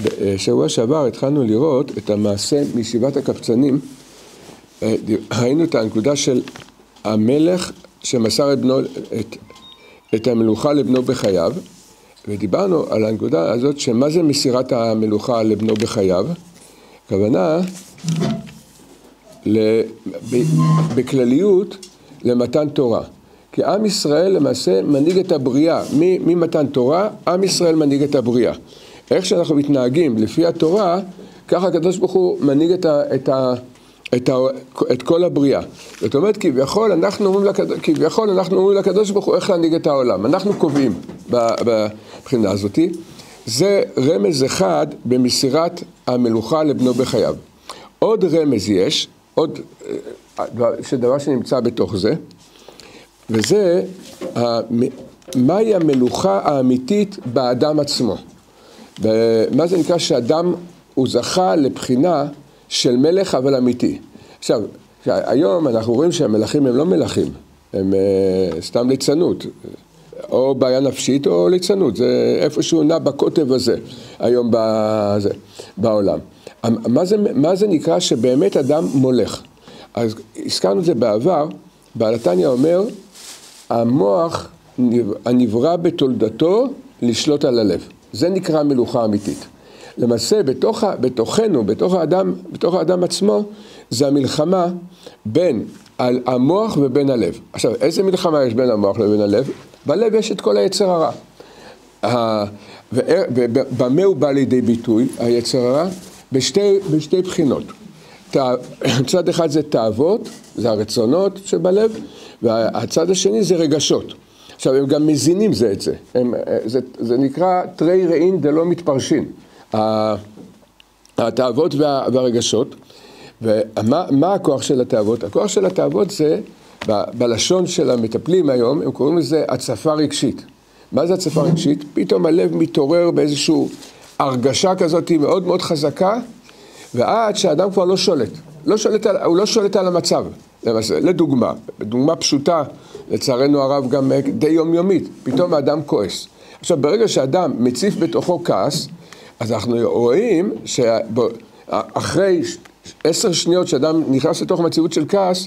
בשבוע שעבר התחלנו לראות את המעשה מישיבת הקבצנים. אה, ראינו את הנקודה של המלך שמסר את, בנו, את, את המלוכה לבנו בחייו, ודיברנו על הנקודה הזאת שמה זה מסירת המלוכה לבנו בחייו. הכוונה בכלליות למתן תורה. כי עם ישראל למעשה מנהיג את הבריאה, ממתן תורה, עם ישראל מנהיג את הבריאה. איך שאנחנו מתנהגים לפי התורה, ככה הקדוש ברוך הוא מנהיג את, ה, את, ה, את, ה, את כל הבריאה. זאת אומרת, כביכול אנחנו אומרים, לקדוש, כביכול אנחנו אומרים לקדוש ברוך הוא איך להנהיג את העולם. אנחנו קובעים בבחינה הזאתי. זה רמז אחד במסירת המלוכה לבנו בחייו. עוד רמז יש, עוד אה, דבר שנמצא בתוך זה, וזה מהי המלוכה האמיתית באדם עצמו. ומה זה נקרא שאדם הוא זכה לבחינה של מלך אבל אמיתי. עכשיו, היום אנחנו רואים שהמלכים הם לא מלכים, הם uh, סתם ליצנות, או בעיה נפשית או ליצנות, זה איפשהו נע בקוטב הזה היום בזה, בעולם. מה זה, מה זה נקרא שבאמת אדם מולך? אז הזכרנו את זה בעבר, בעל התניא אומר, המוח הנברא בתולדתו לשלוט על הלב. זה נקרא מלוכה אמיתית. למעשה, בתוך, בתוכנו, בתוך האדם, בתוך האדם עצמו, זה המלחמה בין המוח ובין הלב. עכשיו, איזה מלחמה יש בין המוח לבין הלב? בלב יש את כל היצר הרע. ובמה הוא בא לידי ביטוי, היצר הרע? בשתי, בשתי בחינות. צד אחד זה תאוות, זה הרצונות שבלב, והצד השני זה רגשות. עכשיו, הם גם מזינים זה את זה. הם, זה, זה נקרא תרי ראין דלא מתפרשין. התאוות וה, והרגשות. ומה הכוח של התאוות? הכוח של התאוות זה, ב, בלשון של המטפלים היום, הם קוראים לזה הצפה רגשית. מה זה הצפה רגשית? פתאום הלב מתעורר באיזושהי הרגשה כזאת מאוד מאוד חזקה, ועד שהאדם כבר לא שולט. לא שולט על, הוא לא שולט על המצב. לדוגמה, דוגמה פשוטה, לצערנו הרב גם די יומיומית, פתאום האדם כועס. עכשיו, ברגע שאדם מציף בתוכו כעס, אז אנחנו רואים שאחרי עשר שניות שאדם נכנס לתוך מציאות של כעס,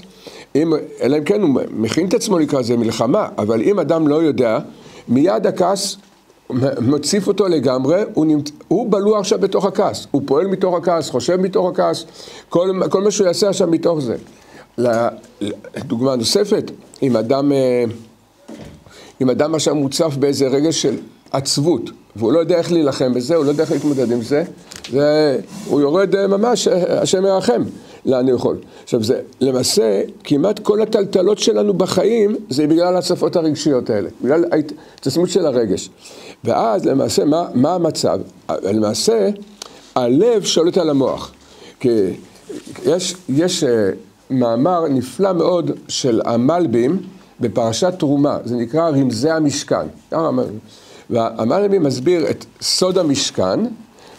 אם, אלא אם כן הוא מכין את עצמו לקראת זה מלחמה, אבל אם אדם לא יודע, מיד הכעס מציף אותו לגמרי, הוא, נמצ... הוא בלוע עכשיו בתוך הכעס, הוא פועל מתוך הכעס, חושב מתוך הכעס, כל, כל מה שהוא יעשה עכשיו מתוך זה. דוגמה נוספת, אם אדם, אה, אם אדם עכשיו מוצף באיזה רגע של עצבות, והוא לא יודע איך להילחם בזה, הוא לא יודע איך להתמודד עם זה, זה הוא יורד אה, ממש, אה, השם ירחם, לאן הוא יכול. עכשיו זה, למעשה, כמעט כל הטלטלות שלנו בחיים, זה בגלל ההצפות הרגשיות האלה, בגלל ההתעצמות של הרגש. ואז למעשה, מה, מה המצב? למעשה, הלב שולט על המוח. כי יש, יש מאמר נפלא מאוד של המלבים בפרשת תרומה, זה נקרא רמזי המשכן. והמלבים מסביר את סוד המשכן,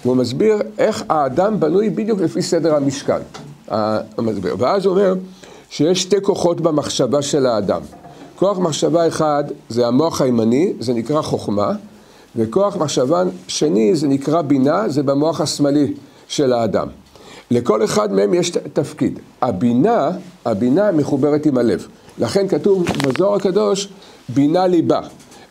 והוא מסביר איך האדם בנוי בדיוק לפי סדר המשכן. המסביר. ואז הוא אומר שיש שתי כוחות במחשבה של האדם. כוח מחשבה אחד זה המוח הימני, זה נקרא חוכמה, וכוח מחשבה שני זה נקרא בינה, זה במוח השמאלי של האדם. לכל אחד מהם יש תפקיד. הבינה, הבינה מחוברת עם הלב. לכן כתוב בזוהר הקדוש, בינה ליבה.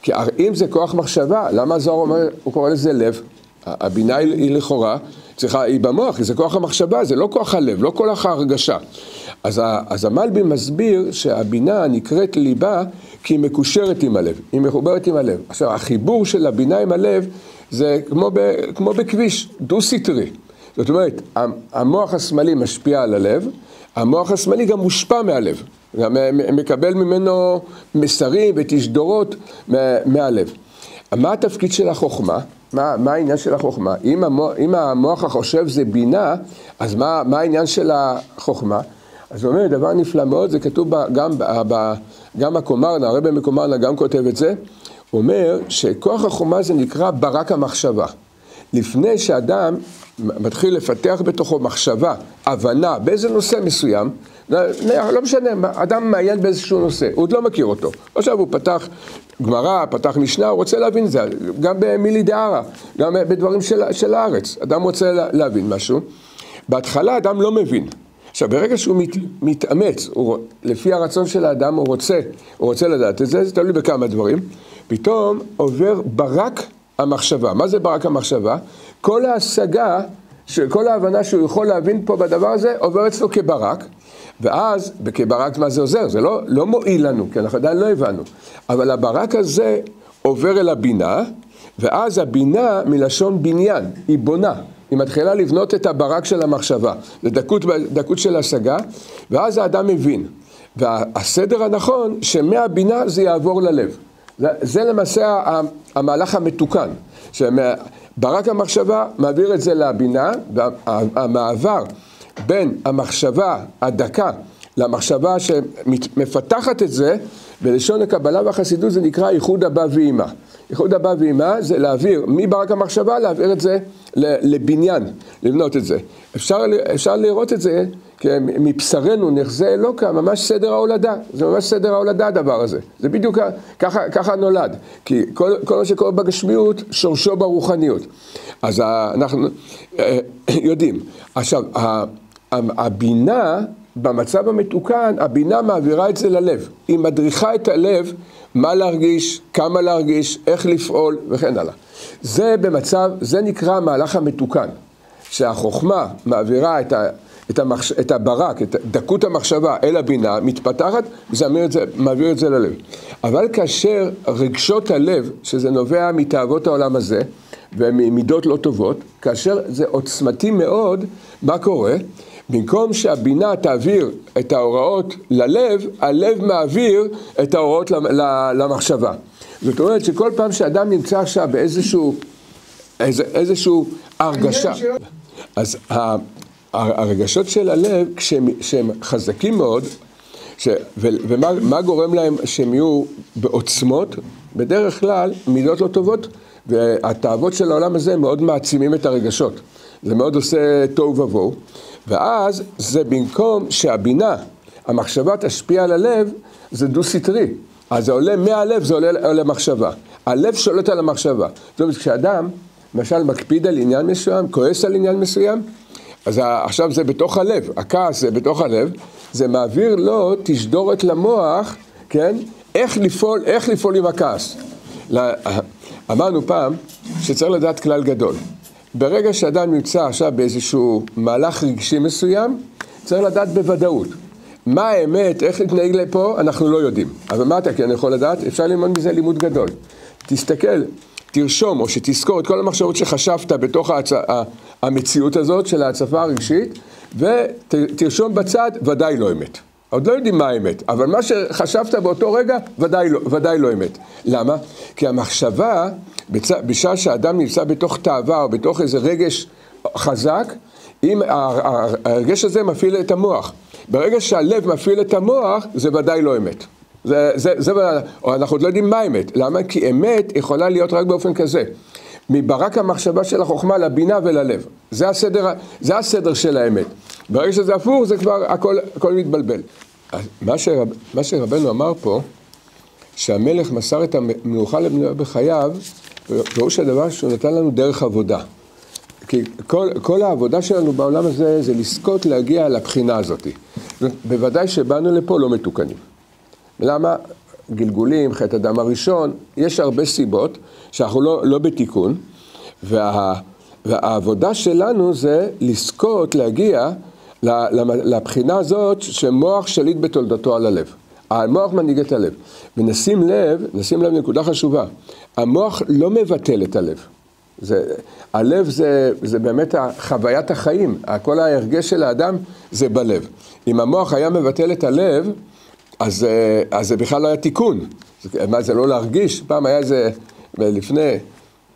כי אם זה כוח מחשבה, למה הזוהר אומר, הוא קורא לזה לב? הבינה היא, היא לכאורה, צריכה, היא במוח, זה כוח המחשבה, זה לא כוח הלב, לא כוח ההרגשה. אז, אז המלבי מסביר שהבינה נקראת ליבה כי היא מקושרת עם הלב, היא מחוברת עם הלב. עכשיו, החיבור של הבינה עם הלב זה כמו, ב, כמו בכביש, דו-סטרי. זאת אומרת, המוח השמאלי משפיע על הלב, המוח השמאלי גם מושפע מהלב, גם מקבל ממנו מסרים ותשדורות מהלב. מה התפקיד של החוכמה? מה, מה העניין של החוכמה? אם המוח, אם המוח החושב זה בינה, אז מה, מה העניין של החוכמה? אז הוא אומר, דבר נפלא מאוד, זה כתוב גם, גם הקומרנה, הרבי מקומרנה גם כותב את זה, הוא אומר שכוח החוכמה זה נקרא ברק המחשבה. לפני שאדם מתחיל לפתח בתוכו מחשבה, הבנה, באיזה נושא מסוים, לא משנה, אדם מעיין באיזשהו נושא, הוא עוד לא מכיר אותו. עכשיו הוא פתח גמרא, פתח משנה, הוא רוצה להבין את זה, גם במילי דהרה, גם בדברים של, של הארץ. אדם רוצה להבין משהו. בהתחלה אדם לא מבין. עכשיו, ברגע שהוא מת, מתאמץ, הוא, לפי הרצון של האדם, הוא רוצה, הוא רוצה לדעת את זה, זה תלוי בכמה דברים, פתאום עובר ברק המחשבה. מה זה ברק המחשבה? כל ההשגה, כל ההבנה שהוא יכול להבין פה בדבר הזה, עובר אצלו כברק, ואז, כברק מה זה עוזר? זה לא, לא מועיל לנו, כי אנחנו עדיין לא הבנו. אבל הברק הזה עובר אל הבינה, ואז הבינה מלשון בניין, היא בונה. היא מתחילה לבנות את הברק של המחשבה, זה דקות, דקות של השגה, ואז האדם מבין. והסדר הנכון, שמהבינה זה יעבור ללב. זה, זה למעשה המהלך המתוקן, שברק המחשבה מעביר את זה לבינה, והמעבר בין המחשבה הדקה למחשבה שמפתחת את זה, בלשון הקבלה והחסידות זה נקרא איחוד אבא ואימא. איחוד אבא ואימא זה להעביר מברק המחשבה, להעביר את זה לבניין, לבנות את זה. אפשר, אפשר לראות את זה כי מבשרנו נחזה אלוקה, ממש סדר ההולדה. זה ממש סדר ההולדה הדבר הזה. זה בדיוק ככה, ככה נולד. כי כל, כל מה שקורה בגשמיות, שורשו ברוחניות. אז אנחנו אה, יודעים. עכשיו, הבינה, במצב המתוקן, הבינה מעבירה את זה ללב. היא מדריכה את הלב מה להרגיש, כמה להרגיש, איך לפעול וכן הלאה. זה במצב, זה נקרא המהלך המתוקן. שהחוכמה מעבירה את, ה, את, המחש, את הברק, את דקות המחשבה אל הבינה, מתפתחת, מעביר את זה, מעביר את זה ללב. אבל כאשר רגשות הלב, שזה נובע מתאוות העולם הזה, וממידות לא טובות, כאשר זה עוצמתי מאוד, מה קורה? במקום שהבינה תעביר את ההוראות ללב, הלב מעביר את ההוראות למחשבה. זאת אומרת שכל פעם שאדם נמצא עכשיו באיזשהו איזה, איזשהו הרגשה, אז הרגשות של הלב, כשהם חזקים מאוד, ש, ו, ומה גורם להם שהם יהיו בעוצמות? בדרך כלל מידות לא טובות, והתאוות של העולם הזה מאוד מעצימים את הרגשות. זה מאוד עושה תוהו ובוהו. ואז זה במקום שהבינה, המחשבה תשפיע על הלב, זה דו-סטרי. אז זה עולה מהלב, זה עולה למחשבה. הלב שולט על המחשבה. זאת אומרת, כשאדם, למשל, מקפיד על עניין מסוים, כועס על עניין מסוים, אז עכשיו זה בתוך הלב, הכעס זה בתוך הלב, זה מעביר לו תשדורת למוח, כן? איך לפעול, איך לפעול עם הכעס. אמרנו פעם שצריך לדעת כלל גדול. ברגע שאדם נמצא עכשיו באיזשהו מהלך רגשי מסוים, צריך לדעת בוודאות. מה האמת, איך להתנהג לפה, אנחנו לא יודעים. אבל מה אתה כן יכול לדעת? אפשר ללמוד מזה לימוד גדול. תסתכל, תרשום או שתזכור את כל המחשבות שחשבת בתוך ההצ... המציאות הזאת של ההצפה הרגשית, ותרשום בצד ודאי לא אמת. עוד לא יודעים מה האמת, אבל מה שחשבת באותו רגע, ודאי לא, ודאי לא אמת. למה? כי המחשבה, בצ... בשעה שאדם נמצא בתוך תאווה או בתוך איזה רגש חזק, אם הרגש הזה מפעיל את המוח. ברגע שהלב מפעיל את המוח, זה ודאי לא אמת. זה, זה, זה, או אנחנו עוד לא יודעים מה האמת. למה? כי אמת יכולה להיות רק באופן כזה. מברק המחשבה של החוכמה לבינה וללב. זה הסדר, זה הסדר של האמת. ברגע שזה הפוך, זה כבר הכל, הכל מתבלבל. מה, שרב, מה שרבנו אמר פה, שהמלך מסר את המנוחה לבנו בחייו, פירוש הדבר שהוא נתן לנו דרך עבודה. כי כל, כל העבודה שלנו בעולם הזה זה לזכות להגיע לבחינה הזאת. בוודאי שבאנו לפה לא מתוקנים. למה? גלגולים, חטא הדם הראשון, יש הרבה סיבות שאנחנו לא, לא בתיקון, וה, והעבודה שלנו זה לזכות להגיע לבחינה הזאת שמוח שליט בתולדתו על הלב. המוח מנהיג את הלב. ונשים לב, נשים לב נקודה חשובה, המוח לא מבטל את הלב. זה, הלב זה, זה באמת חוויית החיים, כל ההרגש של האדם זה בלב. אם המוח היה מבטל את הלב, אז, אז זה בכלל לא היה תיקון. מה זה לא להרגיש? פעם היה איזה, לפני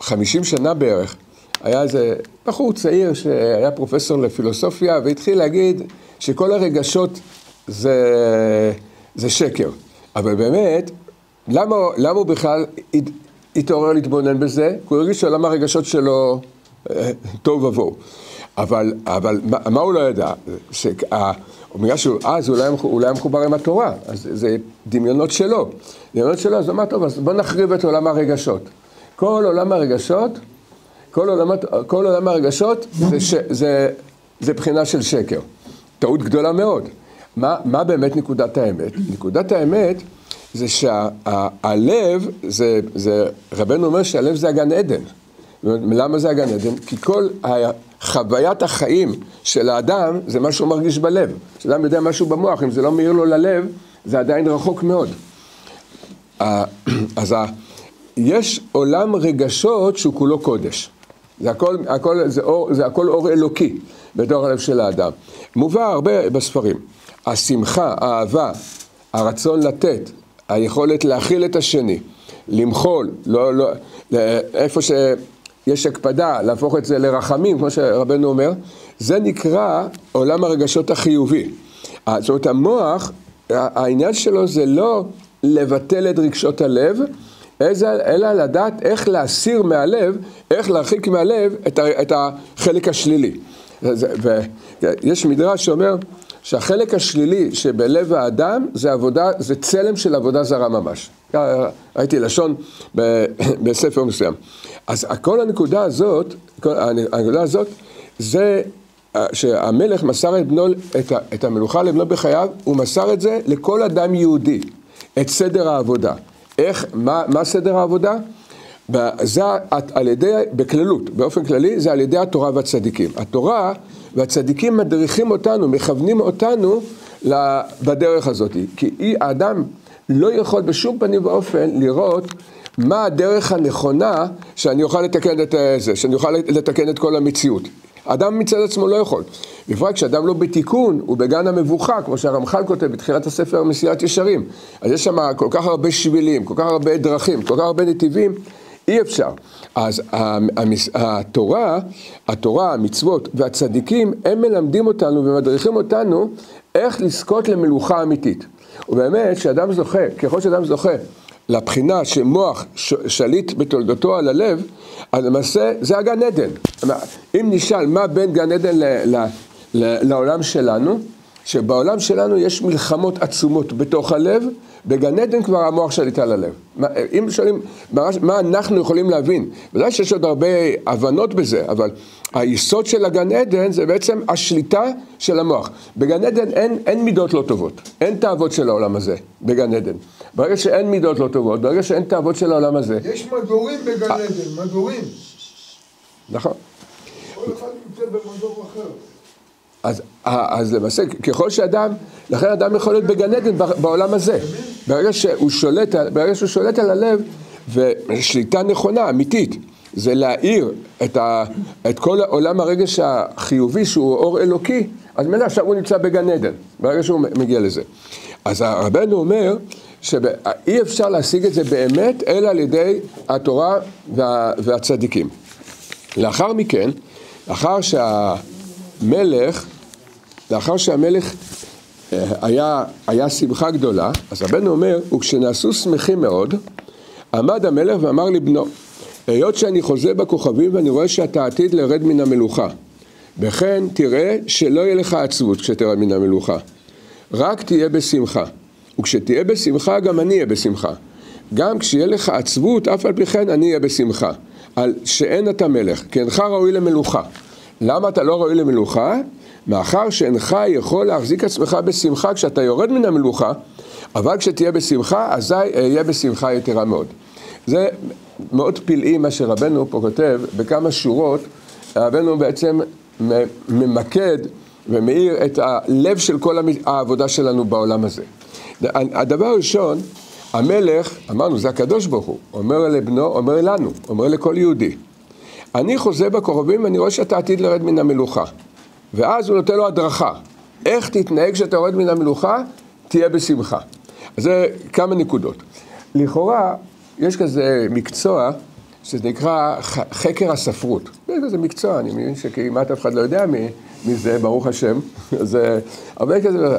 50 שנה בערך, היה איזה בחור צעיר שהיה פרופסור לפילוסופיה והתחיל להגיד שכל הרגשות זה, זה שקר. אבל באמת, למה, למה הוא בכלל התעורר להתבונן בזה? כי הוא הרגיש שעולם הרגשות שלו אה, טוב ובוהו. אבל, אבל מה, מה הוא לא ידע? שה, בגלל שאז הוא לא היה מחובר עם התורה, אז זה דמיונות שלו. דמיונות שלו, אז הוא אמר, טוב, אז בוא נחריב את עולם הרגשות. כל עולם הרגשות, כל, עולמות, כל עולם הרגשות זה, ש, זה, זה בחינה של שקר. טעות גדולה מאוד. מה, מה באמת נקודת האמת? נקודת האמת זה שהלב, זה, זה, רבנו אומר שהלב זה הגן עדן. למה זה הגן עדן? כי כל חוויית החיים של האדם זה מה שהוא מרגיש בלב. כשאדם יודע משהו במוח, אם זה לא מאיר לו ללב, זה עדיין רחוק מאוד. אז יש עולם רגשות שהוא כולו קודש. זה הכל, הכל, זה, אור, זה הכל אור אלוקי בתוך הלב של האדם. מובא הרבה בספרים. השמחה, האהבה, הרצון לתת, היכולת להכיל את השני, למחול, לא, לא, איפה שיש הקפדה, להפוך את זה לרחמים, כמו שרבנו אומר, זה נקרא עולם הרגשות החיובי. זאת אומרת, המוח, העניין שלו זה לא לבטל את רגשות הלב, אלא לדעת איך להסיר מהלב, איך להרחיק מהלב את החלק השלילי. ויש מדרש שאומר שהחלק השלילי שבלב האדם זה עבודה, זה צלם של עבודה זרה ממש. ראיתי לשון בספר מסוים. אז כל הנקודה הזאת, כל הנקודה הזאת, זה שהמלך מסר את, בנו, את, את המלוכה לבנו בחייו, הוא מסר את זה לכל אדם יהודי, את סדר העבודה. איך, מה, מה סדר העבודה? זה על ידי, בכללות, באופן כללי, זה על ידי התורה והצדיקים. התורה והצדיקים מדריכים אותנו, מכוונים אותנו בדרך הזאת. כי האדם לא יכול בשום פנים ואופן לראות מה הדרך הנכונה שאני אוכל לתקן את זה, שאני אוכל לתקן את כל המציאות. אדם מצד עצמו לא יכול. בפרט כשאדם לא בתיקון, הוא בגן המבוכה, כמו שהרמח"ל כותב בתחילת הספר מסילת ישרים. אז יש שם כל כך הרבה שבילים, כל כך הרבה דרכים, כל כך הרבה נתיבים, אי אפשר. אז התורה, התורה, המצוות והצדיקים, הם מלמדים אותנו ומדריכים אותנו איך לזכות למלוכה אמיתית. ובאמת, כשאדם זוכה, ככל שאדם זוכה לבחינה שמוח שליט בתולדותו על הלב, אז למעשה זה הגן עדן. אם נשאל מה בין גן עדן ל, ל, ל, לעולם שלנו, שבעולם שלנו יש מלחמות עצומות בתוך הלב, בגן עדן כבר המוח שליט על הלב. מה, אם שואלים מה, מה אנחנו יכולים להבין, ודאי שיש עוד הרבה הבנות בזה, אבל היסוד של הגן עדן זה בעצם השליטה של המוח. בגן עדן אין, אין מידות לא טובות, אין תאוות של העולם הזה בגן עדן. ברגע שאין מידות לא טובות, ברגע שאין תאוות של העולם הזה... יש מדורים בגן עדן, מדורים. נכון. כל אחד נמצא במדור אחר. אז, אז למעשה, ככל שאדם, לכן אדם יכול להיות בגן עדן בעולם הזה. ברגע שהוא שולט, ברגע שהוא שולט על הלב, ושליטה נכונה, אמיתית, זה להאיר את, ה, את כל עולם הרגש החיובי שהוא אור אלוקי, אז מילא עכשיו הוא נמצא בגן עדן, ברגע שהוא מגיע לזה. אז הרבנו אומר שאי אפשר להשיג את זה באמת, אלא על ידי התורה וה, והצדיקים. לאחר מכן, לאחר שהמלך, לאחר שהמלך אה, היה, היה שמחה גדולה, אז רבנו אומר, וכשנעשו שמחים מאוד, עמד המלך ואמר לבנו, היות שאני חוזה בכוכבים ואני רואה שאתה עתיד לרד מן המלוכה, וכן תראה שלא יהיה לך עצבות כשתרד מן המלוכה, רק תהיה בשמחה. וכשתהיה בשמחה גם אני אהיה בשמחה. גם כשיהיה לך עצבות, אף על פי כן אני אהיה בשמחה. על שאין אתה מלך, כי אינך ראוי למלוכה. למה אתה לא ראוי למלוכה? מאחר שאינך יכול להחזיק עצמך בשמחה כשאתה יורד מן המלוכה, אבל כשתהיה בשמחה, אזי אהיה בשמחה יתרה מאוד. זה מאוד פלאי מה שרבנו פה כותב בכמה שורות, רבנו בעצם ממקד ומאיר את הלב של כל העבודה שלנו בעולם הזה. הדבר הראשון, המלך, אמרנו, זה הקדוש ברוך הוא, אומר לבנו, אומר לנו, אומר לכל יהודי. אני חוזה בקרובים ואני רואה שאתה עתיד לרד מן המלוכה. ואז הוא נותן לו הדרכה. איך תתנהג כשאתה יורד מן המלוכה? תהיה בשמחה. אז זה כמה נקודות. לכאורה, יש כזה מקצוע שזה נקרא חקר הספרות. זה כזה מקצוע, אני מבין שכמעט אף אחד לא יודע מי, מי זה, ברוך השם. זה הרבה כזה...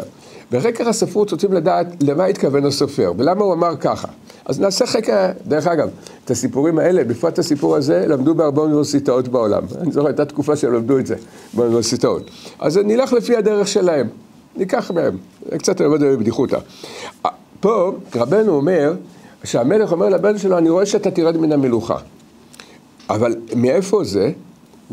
בחקר הספרות רוצים לדעת למה התכוון הסופר, ולמה הוא אמר ככה. אז נעשה חקר, דרך אגב, את הסיפורים האלה, בפרט הסיפור הזה, למדו בהרבה אוניברסיטאות בעולם. אני זוכר, הייתה תקופה שהם למדו את זה באוניברסיטאות. אז נלך לפי הדרך שלהם, ניקח מהם, קצת ללמוד בבדיחותא. פה רבנו אומר, שהמלך אומר לבן שלו, אני רואה שאתה תרד מן המלוכה. אבל מאיפה זה?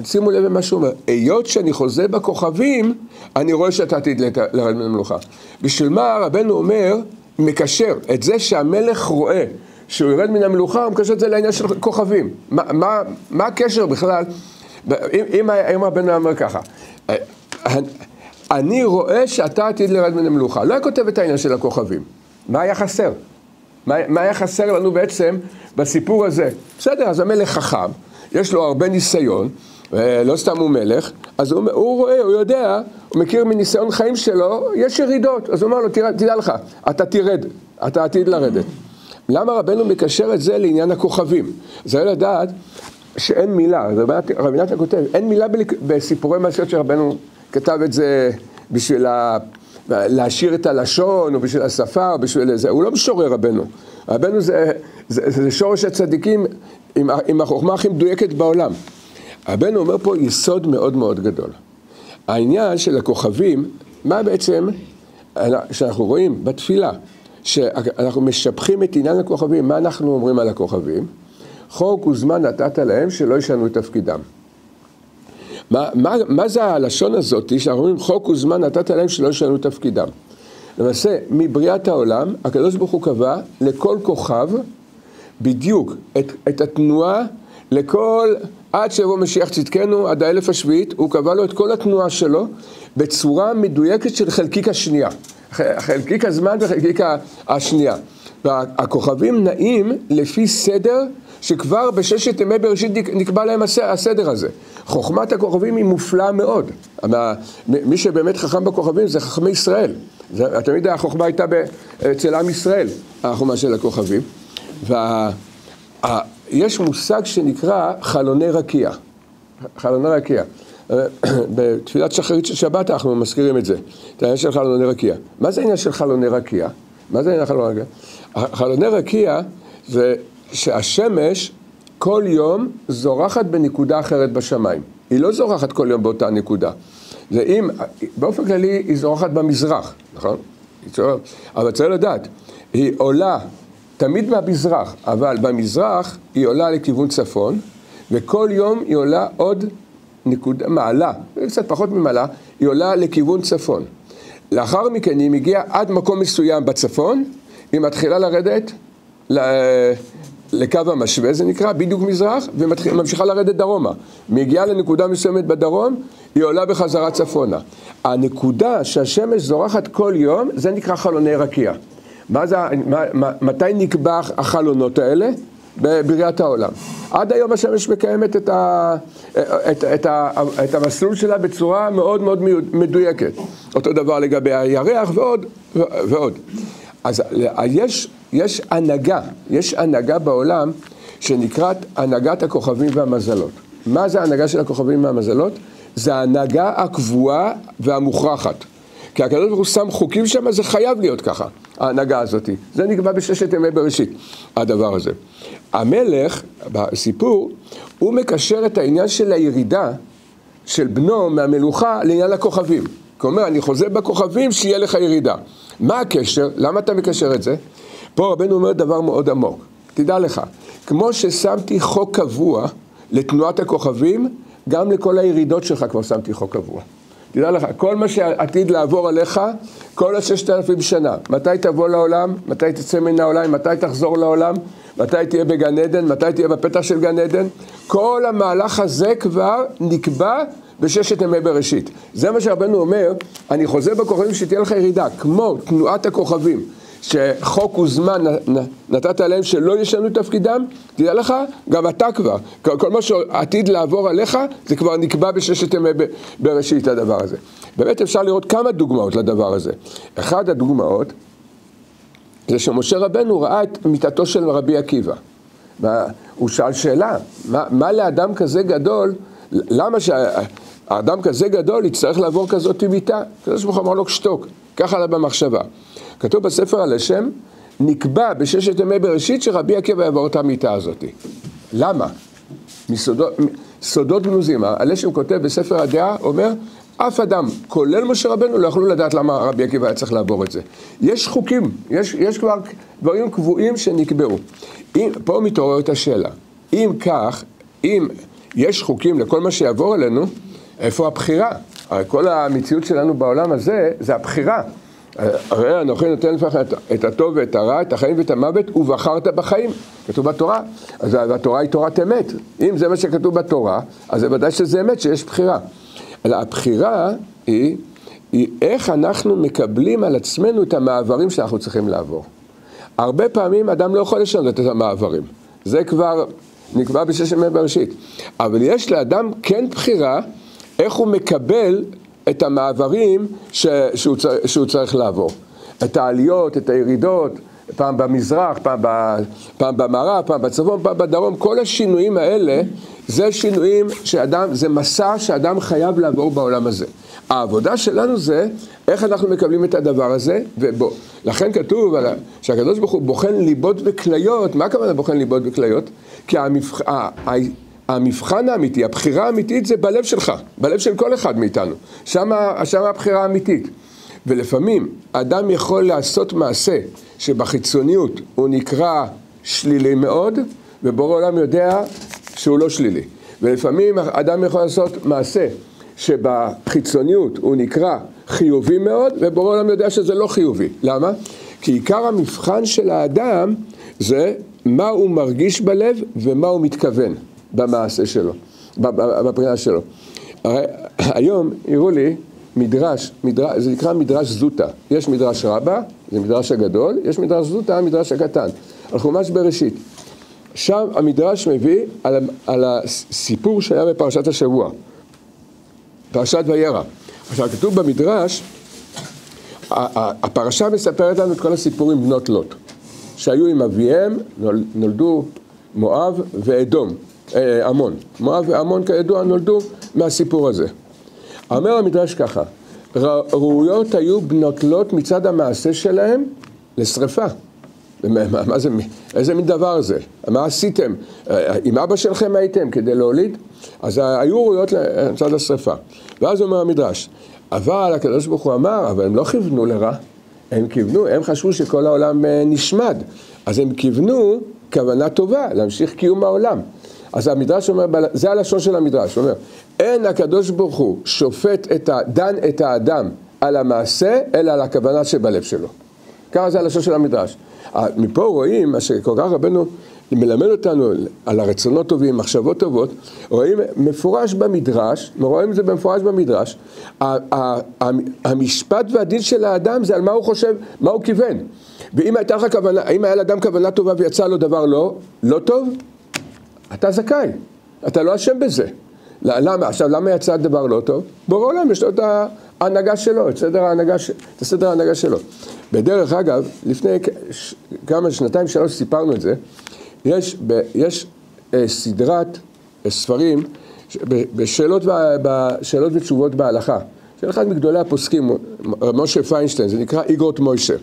שימו לב למה שהוא אומר, היות שאני חוזה בכוכבים, אני רואה שאתה עתיד לרדת מן המלוכה. בשביל מה רבנו אומר, מקשר את זה שהמלך רואה שהוא ירד מן המלוכה, הוא מקשר את זה לעניין של כוכבים. מה, מה, מה הקשר בכלל? אם, אם, אם רבנו אומר ככה, אני רואה שאתה עתיד לרד מן המלוכה. לא היה כותב את העניין של הכוכבים. מה היה חסר? מה, מה היה חסר לנו בעצם בסיפור הזה? בסדר, אז המלך חכם, יש לו הרבה ניסיון, לא סתם הוא מלך, אז הוא, הוא רואה, הוא יודע, הוא מכיר מניסיון חיים שלו, יש ירידות. אז הוא אומר לו, תראה, תדע לך, אתה תרד, אתה עתיד לרדת. למה רבנו מקשר את זה לעניין הכוכבים? זה היה לדעת שאין מילה, רבי נתן כותב, אין מילה בסיפורי מעשיות שרבנו כתב את זה בשביל ה... להשאיר את הלשון, או בשביל השפה, או בשביל זה, הוא לא משורר רבנו. רבנו זה, זה, זה שורש הצדיקים עם, עם החוכמה הכי מדויקת בעולם. רבנו אומר פה יסוד מאוד מאוד גדול. העניין של הכוכבים, מה בעצם שאנחנו רואים בתפילה, שאנחנו משבחים את עניין הכוכבים, מה אנחנו אומרים על הכוכבים? חוק וזמן נתת להם שלא ישנו את תפקידם. מה, מה, מה זה הלשון הזאת שאנחנו אומרים חוק וזמן נתת להם שלא ישנו את תפקידם? למעשה, מבריאת העולם, הקדוש ברוך הוא קבע לכל כוכב בדיוק את, את התנועה לכל, עד שיבוא משיח צדקנו, עד האלף השביעית, הוא קבע לו את כל התנועה שלו בצורה מדויקת של חלקיק השנייה. חלקיק הזמן וחלקיק השנייה. והכוכבים נעים לפי סדר שכבר בששת ימי בראשית נקבע להם הסדר הזה. חוכמת הכוכבים היא מופלאה מאוד. מי שבאמת חכם בכוכבים זה חכמי ישראל. זה, תמיד החוכמה הייתה אצל עם ישראל, החוכמה של הכוכבים. ויש מושג שנקרא חלוני רקיע. חלוני רקיע. בתפילת שחרית של שבת אנחנו מזכירים את זה, את העניין של חלוני רקיע. מה זה העניין של חלוני רקיע? מה זה העניין של חלוני רקיע? חלוני רקיע זה שהשמש כל יום זורחת בנקודה אחרת בשמיים. היא לא זורחת כל יום באותה נקודה. זה אם, באופן כללי היא זורחת במזרח, נכון? אבל צריך לדעת, היא עולה תמיד מהמזרח, אבל במזרח היא עולה לכיוון צפון, וכל יום היא עולה עוד נקודה, מעלה, קצת פחות ממעלה, היא עולה לכיוון צפון. לאחר מכן היא מגיעה עד מקום מסוים בצפון, היא מתחילה לרדת לקו המשווה, זה נקרא, בדיוק מזרח, וממשיכה לרדת דרומה. מגיעה לנקודה מסוימת בדרום, היא עולה בחזרה צפונה. הנקודה שהשמש זורחת כל יום, זה נקרא חלוני רקיע. מה זה, מה, מתי נקבע החלונות האלה? בבריאת העולם. עד היום השמש מקיימת את, ה, את, את, ה, את המסלול שלה בצורה מאוד מאוד מדויקת. אותו דבר לגבי הירח ועוד ועוד. אז יש, יש הנהגה, יש הנהגה בעולם שנקראת הנהגת הכוכבים והמזלות. מה זה ההנהגה של הכוכבים והמזלות? זה ההנהגה הקבועה והמוכרחת. כי הקדוש ברוך הוא שם חוקים שם, זה חייב להיות ככה, ההנהגה הזאת. זה נקבע בששת ימי בראשית, הדבר הזה. המלך, בסיפור, הוא מקשר את העניין של הירידה של בנו מהמלוכה לעניין הכוכבים. כלומר, אני חוזה בכוכבים שיהיה לך ירידה. מה הקשר? למה אתה מקשר את זה? פה רבנו אומר דבר מאוד עמוק. תדע לך, כמו ששמתי חוק קבוע לתנועת הכוכבים, גם לכל הירידות שלך כבר שמתי חוק קבוע. תדע לך, כל מה שעתיד לעבור עליך, כל הששת אלפים שנה, מתי תבוא לעולם, מתי תצא מן העולם, מתי תחזור לעולם, מתי תהיה בגן עדן, מתי תהיה בפתח של גן עדן, כל המהלך הזה כבר נקבע בששת ימי בראשית. זה מה שרבנו אומר, אני חוזר בכוכבים שתהיה לך ירידה, כמו תנועת הכוכבים. שחוק וזמן נתת עליהם שלא ישנו תפקידם, תדע לך, גם אתה כבר, כל מה שעתיד לעבור עליך, זה כבר נקבע בששת ימי בראשית הדבר הזה. באמת אפשר לראות כמה דוגמאות לדבר הזה. אחת הדוגמאות זה שמשה רבנו ראה את מיטתו של רבי עקיבא. הוא שאל שאלה, מה, מה לאדם כזה גדול, למה שהאדם כזה גדול יצטרך לעבור כזאת? הקדוש ברוך הוא אמר לו, שתוק. ככה עלה במחשבה. כתוב בספר הלשם, נקבע בששת ימי בראשית שרבי עקיבא יעבור את המיטה הזאת. למה? מסודות, סודות גנוזים. הלשם כותב בספר הדעה, אומר, אף אדם, כולל משה רבנו, לא יכלו לדעת למה רבי עקיבא היה צריך לעבור את זה. יש חוקים, יש, יש כבר דברים קבועים שנקבעו. אם, פה מתעוררת השאלה, אם כך, אם יש חוקים לכל מה שיעבור אלינו, איפה הבחירה? הרי כל המציאות שלנו בעולם הזה, זה הבחירה. הרי אנוכי נותן לפניך את הטוב ואת הרע, את החיים ואת המוות, ובחרת בחיים. כתוב בתורה. אז התורה היא תורת אמת. אם זה מה שכתוב בתורה, אז זה ודאי שזה אמת, שיש בחירה. אלא הבחירה היא, היא איך אנחנו מקבלים על עצמנו את המעברים שאנחנו צריכים לעבור. הרבה פעמים אדם לא יכול לשנות את המעברים. זה כבר נקבע בשש ימי בראשית. אבל יש לאדם כן בחירה איך הוא מקבל את המעברים ש, שהוא, שהוא צריך לעבור. את העליות, את הירידות, פעם במזרח, פעם, ב, פעם במערב, פעם בצפון, פעם בדרום, כל השינויים האלה זה שינויים שאדם, זה מסע שאדם חייב לעבור בעולם הזה. העבודה שלנו זה איך אנחנו מקבלים את הדבר הזה, ובוא. לכן כתוב שהקדוש ברוך הוא בוחן ליבות וכליות, מה הכוונה בוחן ליבות וכליות? כי המבח... המבחן האמיתי, הבחירה האמיתית זה בלב שלך, בלב של כל אחד מאיתנו. שם הבחירה האמיתית. ולפעמים אדם יכול לעשות מעשה שבחיצוניות הוא נקרא שלילי מאוד, ובורא עולם יודע שהוא לא שלילי. ולפעמים אדם יכול לעשות מעשה שבחיצוניות הוא נקרא חיובי מאוד, ובורא עולם יודע שזה לא חיובי. למה? כי עיקר המבחן של האדם זה מה הוא מרגיש בלב ומה הוא מתכוון במעשה שלו, בבחינה שלו. הרי היום הראו לי מדרש, מדרש, זה נקרא מדרש זוטה. יש מדרש רבה, זה מדרש הגדול, יש מדרש זוטה, המדרש הקטן. על חומש בראשית. שם המדרש מביא על, על הסיפור שהיה בפרשת השבוע, פרשת וירא. עכשיו כתוב במדרש, הפרשה מספרת לנו את כל הסיפורים בנות לוט, שהיו עם אביהם, נולדו מואב ואדום, עמון. מואב ועמון כידוע נולדו מהסיפור הזה. אומר המדרש ככה, ראויות היו בנות מצד המעשה שלהם לשרפה. מה, מה זה, איזה מין דבר זה? מה עשיתם? עם אבא שלכם הייתם כדי להוליד? אז היו ראויות לצד השרפה. ואז אומר המדרש, אבל הקדוש ברוך הוא אמר, אבל הם לא כיוונו לרע, הם כיוונו, הם חשבו שכל העולם אה, נשמד, אז הם כיוונו כוונה טובה, להמשיך קיום העולם. אז המדרש אומר, זה הלשון של המדרש, הוא אומר, אין הקדוש ברוך הוא שופט את ה... דן את האדם על המעשה, אלא על הכוונה שבלב שלו. ככה זה הלשון של המדרש. מפה רואים, מה שכל כך רבנו מלמד אותנו על הרצונות טובים, מחשבות טובות, רואים מפורש במדרש, רואים את זה במפורש במדרש, המשפט והדין של האדם זה על מה הוא חושב, מה הוא כיוון. ואם הייתה לך כוונה, אם היה לאדם כוונה טובה ויצא לו דבר לא, לא טוב, אתה זכאי, אתה לא אשם בזה. למה? עכשיו, למה יצא דבר לא טוב? בורא עולם יש לו את ההנהגה שלו, את סדר ההנהגה, את הסדר ההנהגה שלו. בדרך אגב, לפני כמה, שנתיים, שלוש סיפרנו את זה, יש, ב, יש אה, סדרת אה, ספרים בשאלות, בשאלות ותשובות בהלכה, של אחד מגדולי הפוסקים, משה פיינשטיין, זה נקרא איגרות מוישה.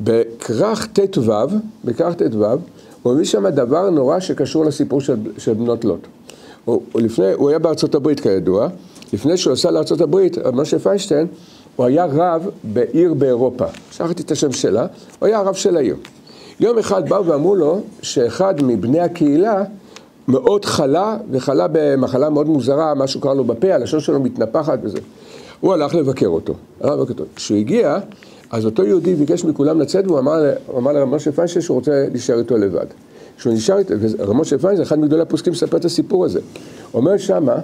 בכרך ט"ו, בכרך ט"ו, הוא מביא שם דבר נורא שקשור לסיפור של, של בנות לוט. הוא, הוא, לפני, הוא היה בארצות הברית כידוע, לפני שהוא עשה לארצות הברית, משה פיינשטיין, הוא היה רב בעיר באירופה, שכחתי את השם שלה, הוא היה הרב של העיר. יום אחד באו ואמרו לו שאחד מבני הקהילה מאוד חלה, וחלה במחלה מאוד מוזרה, משהו קרה לו בפה, הלשון שלו מתנפחת וזה. הוא הלך לבקר אותו, לבקר אותו. כשהוא הגיע, אז אותו יהודי ביקש מכולם לצאת, והוא אמר, אמר לרב משה פיינשטיין שהוא רוצה להישאר איתו לבד. כשהוא נשאר איתו, ורב משה פיינשטיין, אחד מגדולי הפוסקים, מספר את הסיפור הזה. אומר שמה,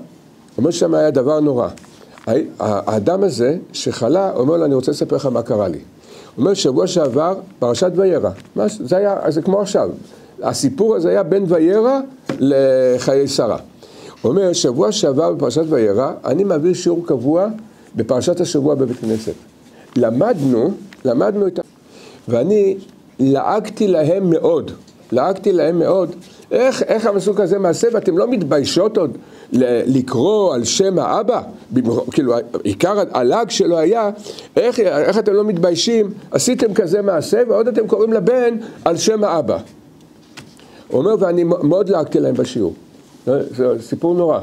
אומר שמה היה דבר נורא. האדם הזה שחלה, אומר לו, אני רוצה לספר לך מה קרה לי. אומר, שבוע שעבר, פרשת וירא. זה היה, זה כמו עכשיו. הסיפור הזה היה בין וירא לחיי שרה. אומר, שבוע שעבר בפרשת וירא, אני מעביר שיעור קבוע בפרשת השבוע בבית כנסת. למדנו, למדנו את ה... ואני לעגתי להם מאוד, לעגתי להם מאוד איך, איך הפסוק הזה מעשה ואתם לא מתביישות עוד לקרוא על שם האבא? כאילו, עיקר הלעג שלו היה, איך, איך אתם לא מתביישים? עשיתם כזה מעשה ועוד אתם קוראים לבן על שם האבא. הוא אומר, ואני מאוד לעגתי להם בשיעור. זה סיפור נורא.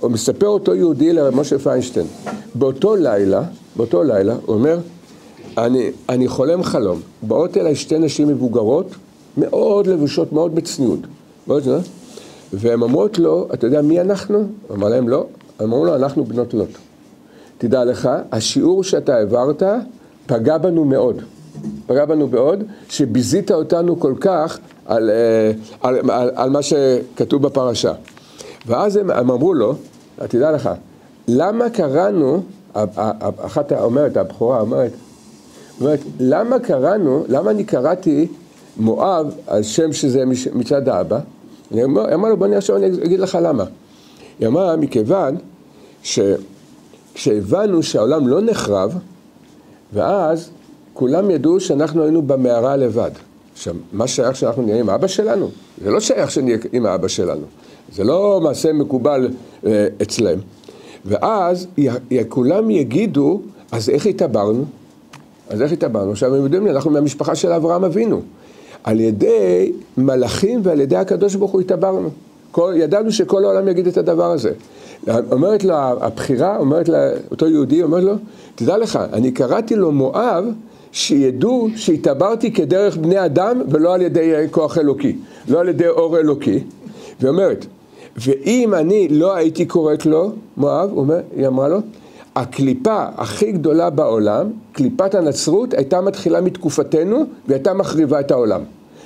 הוא מספר אותו יהודי למשה פיינשטיין. באותו לילה, באותו לילה, הוא אומר, אני, אני חולם חלום. באות אליי שתי נשים מבוגרות, מאוד לבושות, מאוד בצניעות. והן אומרות לו, אתה יודע מי אנחנו? הוא אמר להם לא. הם אמרו לו, אנחנו בנות לוט. תדע לך, השיעור שאתה העברת פגע בנו מאוד. פגע בנו מאוד, שביזית אותנו כל כך על, אה, על, על, על, על מה שכתוב בפרשה. ואז הם, הם אמרו לו, תדע לך, למה קראנו, אחת אומרת, הבכורה אומרת, אומרת, למה קראנו, למה אני קראתי מואב על שם שזה מצד האבא? היא אמרה לו, בוא נראה עכשיו אני אגיד לך למה. היא אמרה, מכיוון שכשהבנו שהעולם לא נחרב, ואז כולם ידעו שאנחנו היינו במערה לבד. עכשיו, מה שייך שאנחנו נהיה עם אבא שלנו? זה לא שייך שנהיה עם האבא שלנו. זה לא מעשה מקובל אה, אצלם. ואז כולם יגידו, אז איך התעברנו? אז איך התעברנו? עכשיו הם יודעים, אנחנו מהמשפחה של אברהם אבינו. על ידי מלאכים ועל ידי הקדוש ברוך הוא התעברנו. כל, ידענו שכל העולם יגיד את הדבר הזה. אומרת לו הבחירה, אומרת לאותו יהודי, אומרת לו, תדע לך, אני קראתי לו מואב, שידעו שהתעברתי כדרך בני אדם ולא על ידי כוח אלוקי, לא על ידי אור אלוקי. ואומרת, ואם אני לא הייתי קוראת לו, מואב, אומר, היא אמרה לו, הקליפה הכי גדולה בעולם, קליפת הנצרות, הייתה מתחילה מתקופתנו והייתה מחריבה את העולם.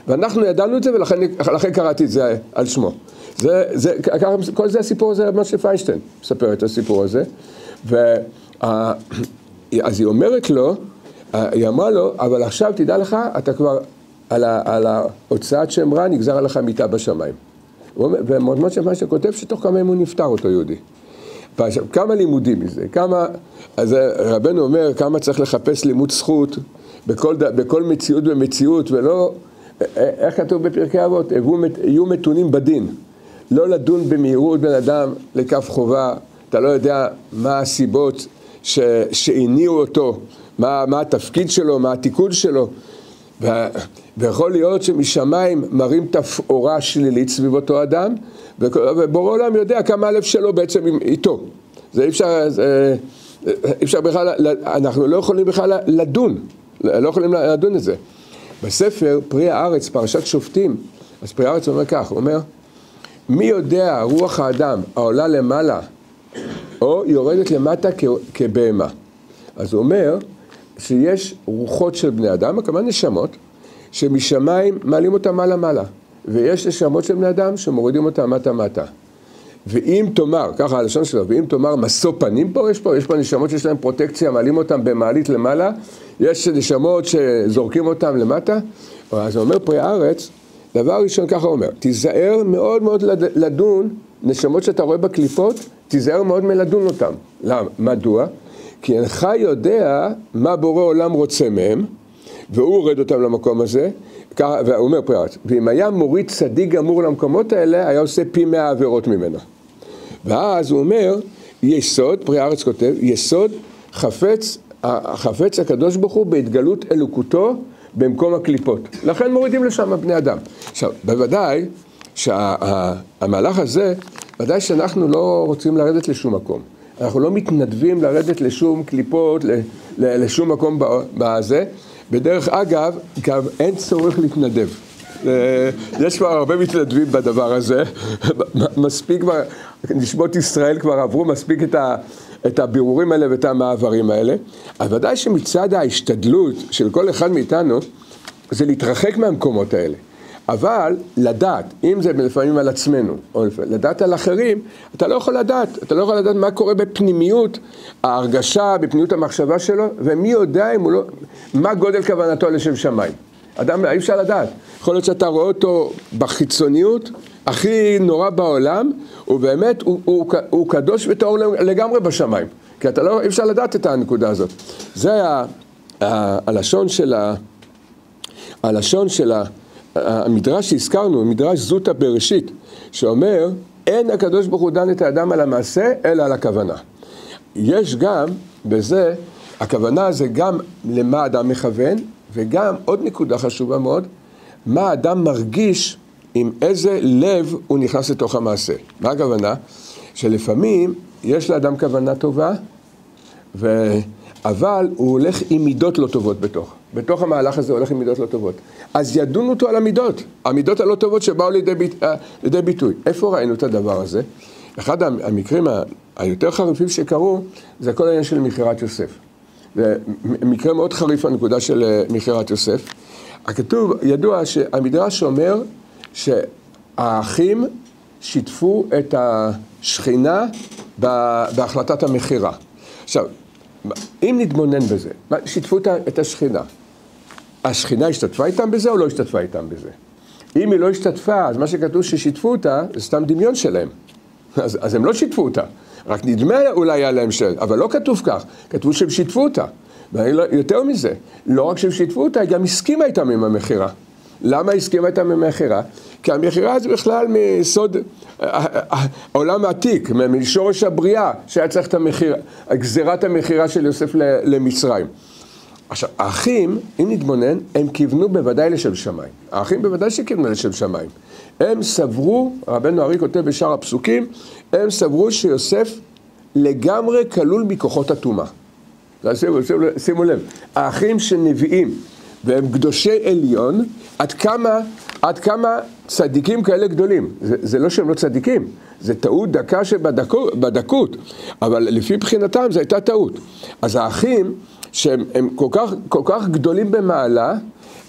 ואנחנו ידענו את זה ולכן קראתי את זה על שמו. זה, זה, כל זה הסיפור הזה, משה פיינשטיין מספר את הסיפור הזה. ואז היא אומרת לו, היא אמרה לו, אבל עכשיו תדע לך, אתה כבר, על, על ההוצאת שם רע נגזר עליך מיטה בשמיים. ומשה פיינשטיין כותב שתוך כמה ימים הוא נפטר אותו יהודי. עכשיו, כמה לימודים מזה, כמה, אז רבנו אומר כמה צריך לחפש לימוד זכות בכל, בכל מציאות ומציאות ולא, איך כתוב בפרקי אבות, יהיו מתונים בדין, לא לדון במהירות בן אדם לכף חובה, אתה לא יודע מה הסיבות שהניעו אותו, מה, מה התפקיד שלו, מה התיקון שלו, ויכול להיות שמשמיים מראים תפאורה שלילית סביב אותו אדם, ובורא עולם יודע כמה הלב שלו בעצם איתו. זה אי אפשר, אי אפשר בכלל, אנחנו לא יכולים בכלל לדון, לא יכולים לדון את זה. בספר פרי הארץ, פרשת שופטים, אז פרי הארץ אומר כך, הוא אומר, מי יודע רוח האדם העולה למעלה או יורדת למטה כבהמה. אז הוא אומר שיש רוחות של בני אדם, הכוונה נשמות, שמשמיים מעלים אותם מעלה מעלה, ויש נשמות של בני אדם שמורידים אותם מטה מטה. ואם תאמר, ככה הלשון שלו, ואם תאמר משוא פנים פה, יש פה, יש פה נשמות שיש להן פרוטקציה, מעלים אותם במעלית למעלה, יש נשמות שזורקים אותם למטה, אז אומר פרי הארץ, דבר ראשון ככה אומר, תיזהר מאוד מאוד לדון, נשמות שאתה רואה בקליפות, תיזהר מאוד מלדון אותם. למה? מדוע? כי אינך יודע מה בורא עולם רוצה מהם, והוא הורד אותם למקום הזה, והוא אומר פרט, ואם היה מוריד צדיק גמור למקומות האלה, היה עושה פי מאה עבירות ממנו. ואז הוא אומר, יסוד, פרי הארץ כותב, יסוד חפץ, חפץ הקדוש ברוך הוא בהתגלות אלוקותו במקום הקליפות. לכן מורידים לשם בני אדם. עכשיו, בוודאי שהמהלך הזה, ודאי שאנחנו לא רוצים לרדת לשום מקום. אנחנו לא מתנדבים לרדת לשום קליפות, לשום מקום בזה. בדרך אגב, גם אין צורך להתנדב. אה, יש כבר הרבה מתנדבים בדבר הזה, מספיק כבר, נשמות ישראל כבר עברו מספיק את, ה, את הבירורים האלה ואת המעברים האלה, אבל ודאי שמצד ההשתדלות של כל אחד מאיתנו, זה להתרחק מהמקומות האלה. אבל לדעת, אם זה לפעמים על עצמנו, או לדעת על אחרים, אתה לא יכול לדעת, אתה לא יכול לדעת מה קורה בפנימיות ההרגשה, בפנימיות המחשבה שלו, ומי יודע אם הוא לא, מה גודל כוונתו לשם שמיים. אדם, אי אפשר לדעת. יכול להיות שאתה רואה אותו בחיצוניות הכי נורא בעולם, ובאמת הוא, הוא, הוא, הוא קדוש וטהור לגמרי בשמיים. כי אתה לא, אי אפשר לדעת את הנקודה הזאת. זה ה, ה, הלשון של ה... הלשון של ה... המדרש שהזכרנו, מדרש זוטא בראשית, שאומר, אין הקדוש ברוך הוא דן את האדם על המעשה, אלא על הכוונה. יש גם בזה, הכוונה זה גם למה אדם מכוון, וגם עוד נקודה חשובה מאוד, מה האדם מרגיש עם איזה לב הוא נכנס לתוך המעשה. מה הכוונה? שלפעמים יש לאדם כוונה טובה, ו... אבל הוא הולך עם מידות לא טובות בתוך. בתוך המהלך הזה הולך עם מידות לא טובות. אז ידונו אותו על המידות, המידות הלא טובות שבאו לידי, ביט... אה, לידי ביטוי. איפה ראינו את הדבר הזה? אחד המקרים היותר חריפים שקרו, זה כל העניין של מכירת יוסף. זה מקרה מאוד חריף הנקודה של אה, מכירת יוסף. הכתוב, ידוע שהמדרש אומר שהאחים שיתפו את השכינה בהחלטת המכירה. עכשיו, אם נתבונן בזה, שיתפו את השכינה, השכינה השתתפה איתם בזה או לא השתתפה איתם בזה? אם היא לא השתתפה, אז מה שכתוב ששיתפו אותה, זה סתם דמיון שלהם. אז, אז הם לא שיתפו אותה, רק נדמה אולי היה להם של, אבל לא כתוב כך, כתבו שהם שיתפו אותה. ויותר מזה, לא רק שהם שיתפו אותה, היא גם הסכימה איתם עם המכירה. למה הסכימה איתם עם המכירה? כי המכירה זה בכלל מסוד העולם העתיק, משורש הבריאה, שהיה צריך את המכירה, גזירת המכירה של יוסף למצרים. עכשיו, האחים, אם נתבונן, הם כיוונו בוודאי לשם שמיים. האחים בוודאי שכיוונו לשם שמיים. הם סברו, רבנו ארי כותב בשאר הפסוקים, הם סברו שיוסף לגמרי כלול מכוחות הטומאה. שימו, שימו לב, האחים של נביאים והם קדושי עליון, עד כמה, עד כמה צדיקים כאלה גדולים. זה, זה לא שהם לא צדיקים, זה טעות דקה שבדקות, אבל לפי בחינתם זו הייתה טעות. אז האחים, שהם כל כך, כל כך גדולים במעלה,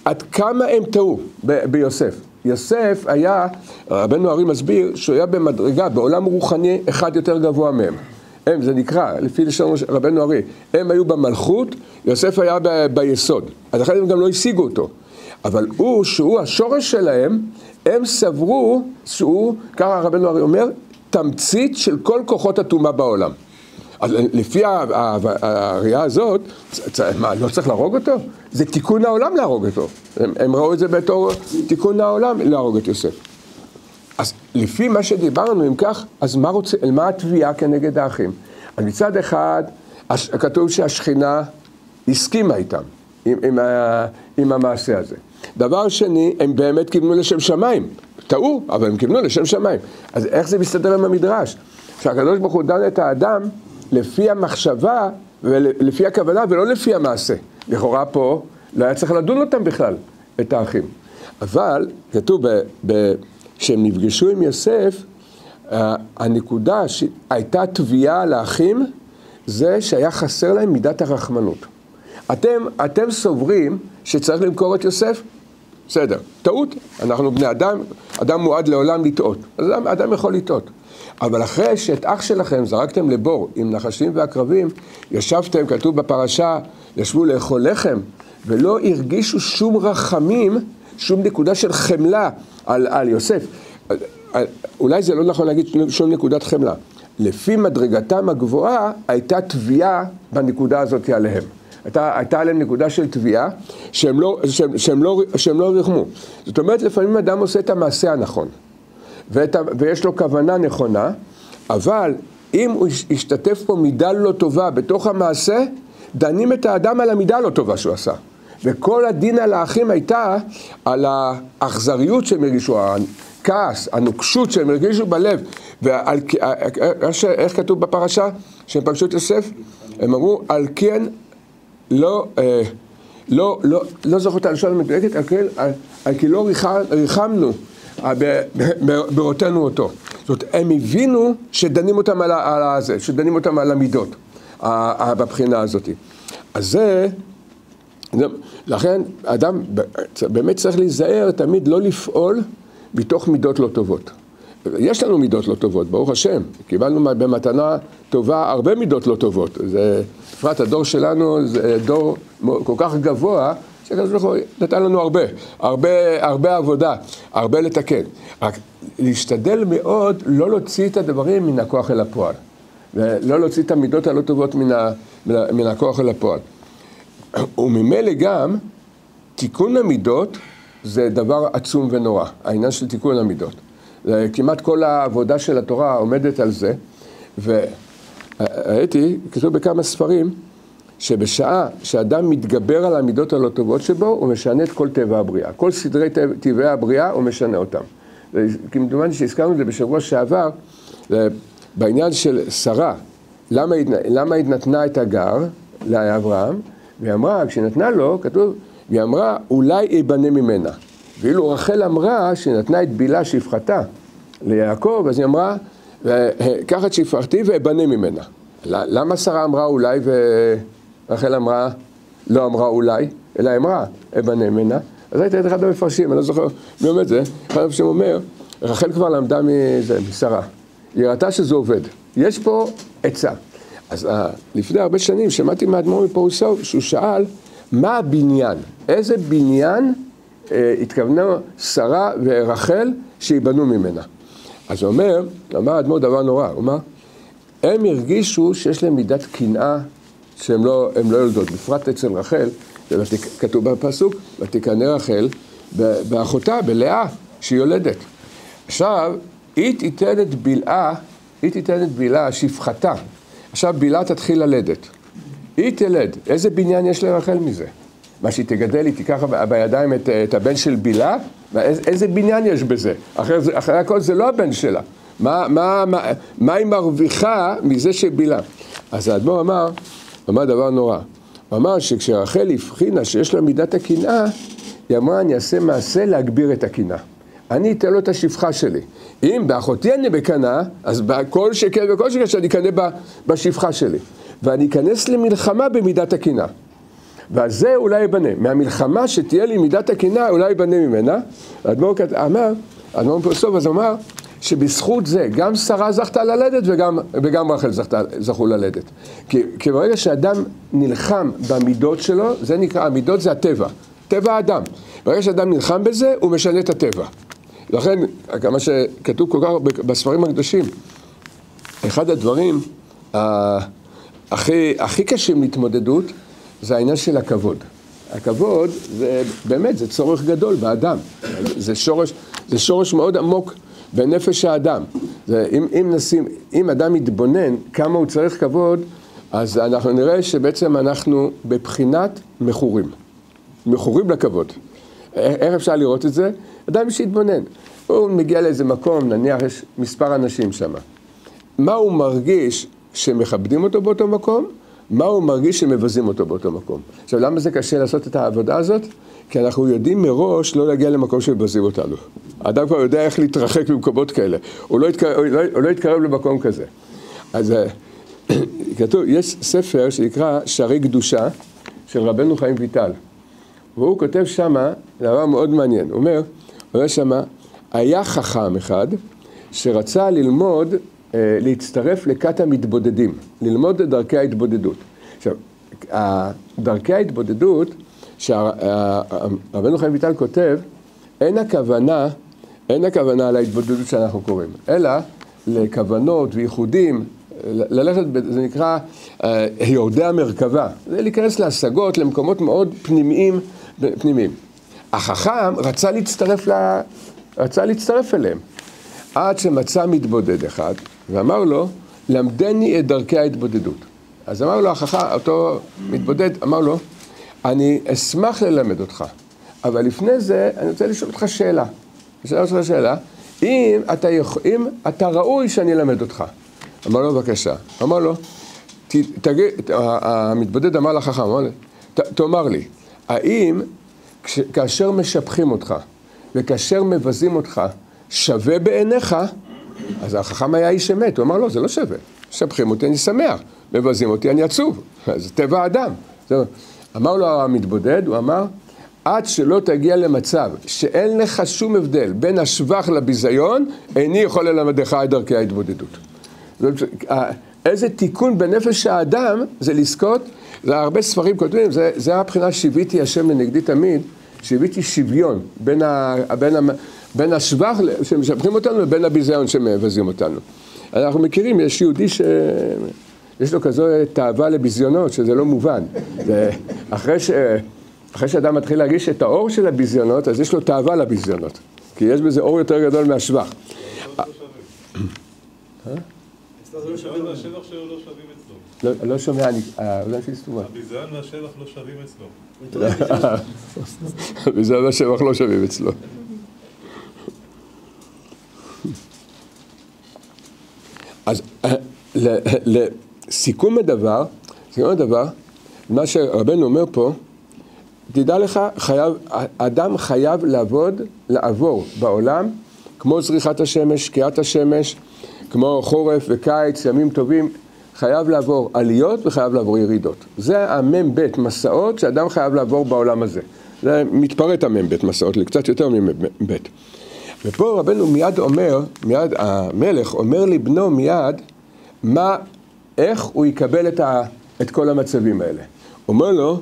עד כמה הם טעו ב- ביוסף. יוסף היה, רבנו ארי מסביר, שהוא היה במדרגה, בעולם רוחני אחד יותר גבוה מהם. הם, זה נקרא, לפי לשון רבנו ארי, הם היו במלכות, יוסף היה ב- ביסוד. אז לכן הם גם לא השיגו אותו. אבל הוא, שהוא השורש שלהם, הם סברו שהוא, ככה רבנו ארי אומר, תמצית של כל כוחות הטומאה בעולם. אז לפי הראייה הזאת, מה, לא צריך להרוג אותו? זה תיקון העולם להרוג אותו. הם, הם ראו את זה בתור תיקון העולם להרוג את יוסף. אז לפי מה שדיברנו, אם כך, אז מה, רוצה, מה התביעה כנגד האחים? אז מצד אחד, כתוב שהשכינה הסכימה איתם, עם, עם, עם המעשה הזה. דבר שני, הם באמת כיוונו לשם שמיים. טעו, אבל הם כיוונו לשם שמיים. אז איך זה מסתדר עם המדרש? שהקדוש ברוך הוא דן את האדם לפי המחשבה ולפי הכוונה ולא לפי המעשה. לכאורה פה לא היה צריך לדון אותם בכלל, את האחים. אבל כתוב שהם נפגשו עם יוסף, הנקודה שהייתה תביעה לאחים זה שהיה חסר להם מידת הרחמנות. אתם, אתם סוברים שצריך למכור את יוסף? בסדר, טעות, אנחנו בני אדם, אדם מועד לעולם לטעות, אז אדם, אדם יכול לטעות. אבל אחרי שאת אח שלכם זרקתם לבור עם נחשים ועקרבים, ישבתם, כתוב בפרשה, ישבו לאכול לחם, ולא הרגישו שום רחמים, שום נקודה של חמלה על, על יוסף. אולי זה לא נכון להגיד שום נקודת חמלה. לפי מדרגתם הגבוהה, הייתה תביעה בנקודה הזאת עליהם. הייתה, הייתה עליהם נקודה של תביעה שהם לא, שהם, שהם, לא, שהם לא ריחמו. זאת אומרת, לפעמים אדם עושה את המעשה הנכון, ואת, ויש לו כוונה נכונה, אבל אם הוא ישתתף פה מידה לא טובה בתוך המעשה, דנים את האדם על המידה הלא טובה שהוא עשה. וכל הדין על האחים הייתה על האכזריות שהם הרגישו, הכעס, הנוקשות שהם הרגישו בלב. ועל, איך כתוב בפרשה שהם פגשו את יוסף? הם אמרו, על כן לא, אה, לא, לא, לא זוכר את הלשון המדויקת, על כן, על, על כי לא ריחמנו אה, בראותנו אותו. זאת אומרת, הם הבינו שדנים אותם על, על זה, שדנים אותם על המידות, בבחינה הזאת. אז זה, לכן אדם באמת צריך להיזהר תמיד לא לפעול מתוך מידות לא טובות. יש לנו מידות לא טובות, ברוך השם. קיבלנו במתנה טובה הרבה מידות לא טובות. זה, בפרט הדור שלנו זה דור כל כך גבוה, שהקדוש ברוך הוא נתן לנו הרבה, הרבה, הרבה עבודה, הרבה לתקן. רק להשתדל מאוד לא להוציא את הדברים מן הכוח אל הפועל. ולא להוציא את המידות הלא טובות מן, ה, מן הכוח אל הפועל. וממילא גם תיקון המידות זה דבר עצום ונורא, העניין של תיקון המידות. כמעט כל העבודה של התורה עומדת על זה, והייתי, כתוב בכמה ספרים, שבשעה שאדם מתגבר על המידות הלא טובות שבו, הוא משנה את כל טבע הבריאה. כל סדרי טבעי הבריאה, הוא משנה אותם. כמדומני שהזכרנו את זה בשבוע שעבר, בעניין של שרה, למה היא, נתנה את הגר לאברהם, והיא אמרה, כשהיא נתנה לו, כתוב, והיא אמרה, אולי ייבנה ממנה. ואילו רחל אמרה שהיא נתנה את בילה שפחתה ליעקב, אז היא אמרה, קח את שפחתי ואבנה ממנה. למה שרה אמרה אולי ורחל אמרה, לא אמרה אולי, אלא אמרה, אבנה ממנה? אז הייתי אחד המפרשים, אני לא זוכר מי אומר את זה, אחד המפרשים אומר, רחל כבר למדה מזה, משרה. היא ראתה שזה עובד. יש פה עצה. אז uh, לפני הרבה שנים שמעתי מהאדמו"ר מפורסוב שהוא שאל מה הבניין, איזה בניין uh, התכוונו שרה ורחל שיבנו ממנה. אז הוא אומר, אמר האדמו"ר דבר נורא, הוא אמר, הם הרגישו שיש להם מידת קנאה שהם לא, לא יולדות, בפרט אצל רחל, כתוב בפסוק, ותקנא רחל באחותה, בלאה, שהיא יולדת. עכשיו, היא תיתן את בלעה, היא תיתן את בלעה, שפחתה. עכשיו בלעה תתחיל ללדת. היא תלד. איזה בניין יש לרחל מזה? מה שהיא תגדל, היא תיקח בידיים את, את הבן של בלעה? איזה, איזה בניין יש בזה? אחרי, אחרי הכל זה לא הבן שלה. מה, מה, מה, מה היא מרוויחה מזה שבילה? אז האדמו"ר אמר, אמר דבר נורא. הוא אמר שכשרחל הבחינה שיש לה מידת הקנאה, היא אמרה, אני אעשה מעשה להגביר את הקנאה. אני אתן לו את השפחה שלי. אם באחותי אני בקנאה, אז כל שכן וכל שכן שאני אקנא בשפחה שלי. ואני אכנס למלחמה במידת הקנאה. ועל זה אולי ייבנה. מהמלחמה שתהיה לי מידת הקנאה, אולי ייבנה ממנה. האדמו"ר אמר, האדמו"ר פרסוב אז אמר, שבזכות זה גם שרה זכתה ללדת וגם, וגם רחל זכתה, זכו ללדת. כי, כי ברגע שאדם נלחם במידות שלו, זה נקרא, המידות זה הטבע, טבע האדם. ברגע שאדם נלחם בזה, הוא משנה את הטבע. לכן, מה שכתוב כל כך בספרים הקדושים, אחד הדברים הכי, הכי קשים להתמודדות זה העניין של הכבוד. הכבוד זה באמת, זה צורך גדול באדם. זה שורש, זה שורש מאוד עמוק בנפש האדם. זה, אם, אם, נשים, אם אדם יתבונן כמה הוא צריך כבוד, אז אנחנו נראה שבעצם אנחנו בבחינת מכורים. מכורים לכבוד. איך אפשר לראות את זה? אדם שיתבונן. הוא מגיע לאיזה מקום, נניח יש מספר אנשים שם. מה הוא מרגיש שמכבדים אותו באותו מקום? מה הוא מרגיש שמבזים אותו באותו מקום? עכשיו, למה זה קשה לעשות את העבודה הזאת? כי אנחנו יודעים מראש לא להגיע למקום שמבזים אותנו. האדם כבר יודע איך להתרחק ממקומות כאלה. הוא לא, יתקרב, הוא לא, הוא לא יתקרב למקום כזה. אז אה, כתוב, יש ספר שנקרא שערי קדושה של רבנו חיים ויטל. והוא כותב שמה דבר מאוד מעניין. הוא אומר, הוא אומר שמה, היה חכם אחד שרצה ללמוד, אה, להצטרף לכת המתבודדים, ללמוד את דרכי ההתבודדות. עכשיו, דרכי ההתבודדות, שרבנו חיים ויטל כותב, אין הכוונה, אין הכוונה להתבודדות שאנחנו קוראים, אלא לכוונות וייחודים, ללכת, זה נקרא אה, יורדי המרכבה, זה להיכנס להשגות, למקומות מאוד פנימיים, פנימיים. החכם רצה להצטרף, לה, רצה להצטרף אליהם, עד שמצא מתבודד אחד, ואמר לו, למדני את דרכי ההתבודדות. אז אמר לו החכם, אותו מתבודד, אמר לו, אני אשמח ללמד אותך, אבל לפני זה אני רוצה לשאול אותך שאלה. לשאול אותך שאלה, אם אתה, אם אתה ראוי שאני אלמד אותך. אמר לו, בבקשה. אמר לו, תגיד, המתבודד אמר לחכם, תאמר לי, האם כאשר משבחים אותך וכאשר מבזים אותך, שווה בעיניך? אז החכם היה איש אמת, הוא אמר, לא, זה לא שווה. משבחים אותי, אני שמח. מבזים אותי, אני עצוב. זה טבע האדם. אמר לו המתבודד, הוא אמר, עד שלא תגיע למצב שאין לך שום הבדל בין השבח לביזיון, איני יכול ללמדך את דרכי ההתבודדות. איזה תיקון בנפש האדם זה לזכות, זה הרבה ספרים כותבים, זה, זה הבחינה שיוויתי השם לנגדי תמיד, שיוויתי שוויון בין, ה, בין, ה, בין השבח שמשבחים אותנו לבין הביזיון שמבזים אותנו. אנחנו מכירים, יש יהודי ש... יש לו כזו תאווה לביזיונות, שזה לא מובן. אחרי ש... אחרי שאדם מתחיל להרגיש את האור של הביזיונות, אז יש לו תאווה לביזיונות. כי יש בזה אור יותר גדול מהשבח. אצלו זה לא שווה והשבח שלו לא שווים אצלו. לא, לא שומע, אני, אה, אולי יש לי סתומה. הביזיון והשבח לא שווים אצלו. וזה מה שבח לא שווים אצלו. אז אה, ל- לסיכום הדבר, סיכום הדבר, מה שרבנו אומר פה, תדע לך, חייב, אדם חייב לעבוד, לעבור בעולם, כמו זריחת השמש, שקיעת השמש, כמו חורף וקיץ, ימים טובים, חייב לעבור עליות וחייב לעבור ירידות. זה המ"ב מסעות שאדם חייב לעבור בעולם הזה. זה מתפרט המ"ב מסעות לקצת יותר ממ"ב. ופה רבנו מיד אומר, מיד המלך אומר לבנו מיד, מה, איך הוא יקבל את, ה, את כל המצבים האלה. אומר לו,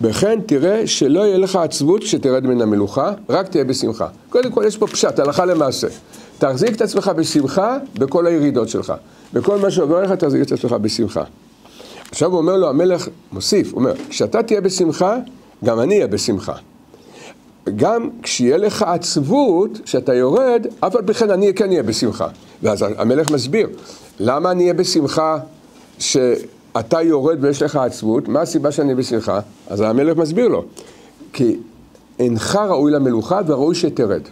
וכן תראה שלא יהיה לך עצבות כשתרד מן המלוכה, רק תהיה בשמחה. קודם כל יש פה פשט, הלכה למעשה. תחזיק את עצמך בשמחה בכל הירידות שלך. בכל מה שעובר לך תחזיק את עצמך בשמחה. עכשיו הוא אומר לו, המלך מוסיף, הוא אומר, כשאתה תהיה בשמחה, גם אני אהיה בשמחה. גם כשיהיה לך עצבות, שאתה יורד, אף על פי כן אני כן אהיה בשמחה. ואז המלך מסביר, למה אני אהיה בשמחה שאתה יורד ויש לך עצבות? מה הסיבה שאני בשמחה? אז המלך מסביר לו, כי אינך ראוי למלוכה וראוי שתרד.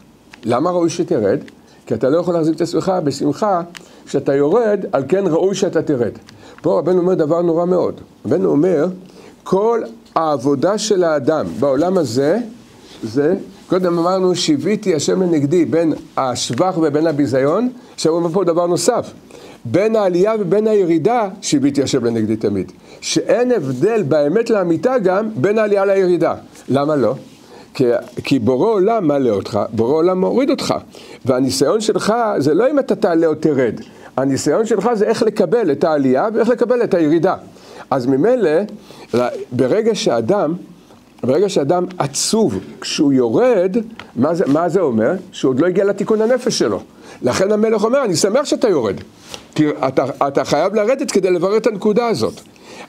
למה ראוי שתרד? כי אתה לא יכול להחזיק את עצמך בשמחה כשאתה יורד, על כן ראוי שאתה תרד. פה רבנו אומר דבר נורא מאוד. רבנו אומר, כל העבודה של האדם בעולם הזה, זה, קודם אמרנו, שיוויתי השם לנגדי בין השבח ובין הביזיון, עכשיו הוא אומר פה דבר נוסף. בין העלייה ובין הירידה, שיוויתי השם לנגדי תמיד. שאין הבדל באמת לאמיתה גם בין העלייה לירידה. למה לא? כי, כי בורא עולם מעלה אותך, בורא עולם מוריד אותך. והניסיון שלך זה לא אם אתה תעלה או תרד, הניסיון שלך זה איך לקבל את העלייה ואיך לקבל את הירידה. אז ממילא, ברגע שאדם, ברגע שאדם עצוב כשהוא יורד, מה זה, מה זה אומר? שהוא עוד לא הגיע לתיקון הנפש שלו. לכן המלך אומר, אני שמח שאתה יורד. תראה, אתה, אתה חייב לרדת כדי לברר את הנקודה הזאת.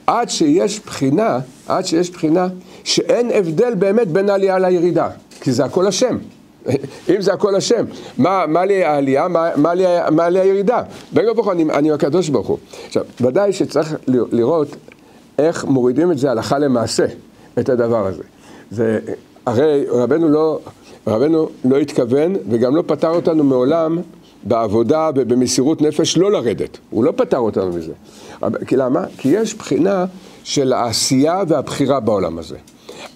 עד שיש בחינה, עד שיש בחינה, שאין הבדל באמת בין העלייה לירידה, כי זה הכל השם. אם זה הכל השם, מה, מה לי העלייה, מה, מה, לי, מה לי הירידה? ברוך הוא, אני, אני הקדוש ברוך הוא. עכשיו, ודאי שצריך לראות איך מורידים את זה הלכה למעשה, את הדבר הזה. זה, הרי רבנו לא, רבנו לא התכוון וגם לא פטר אותנו מעולם בעבודה ובמסירות נפש לא לרדת. הוא לא פטר אותנו מזה. כי למה? כי יש בחינה של העשייה והבחירה בעולם הזה.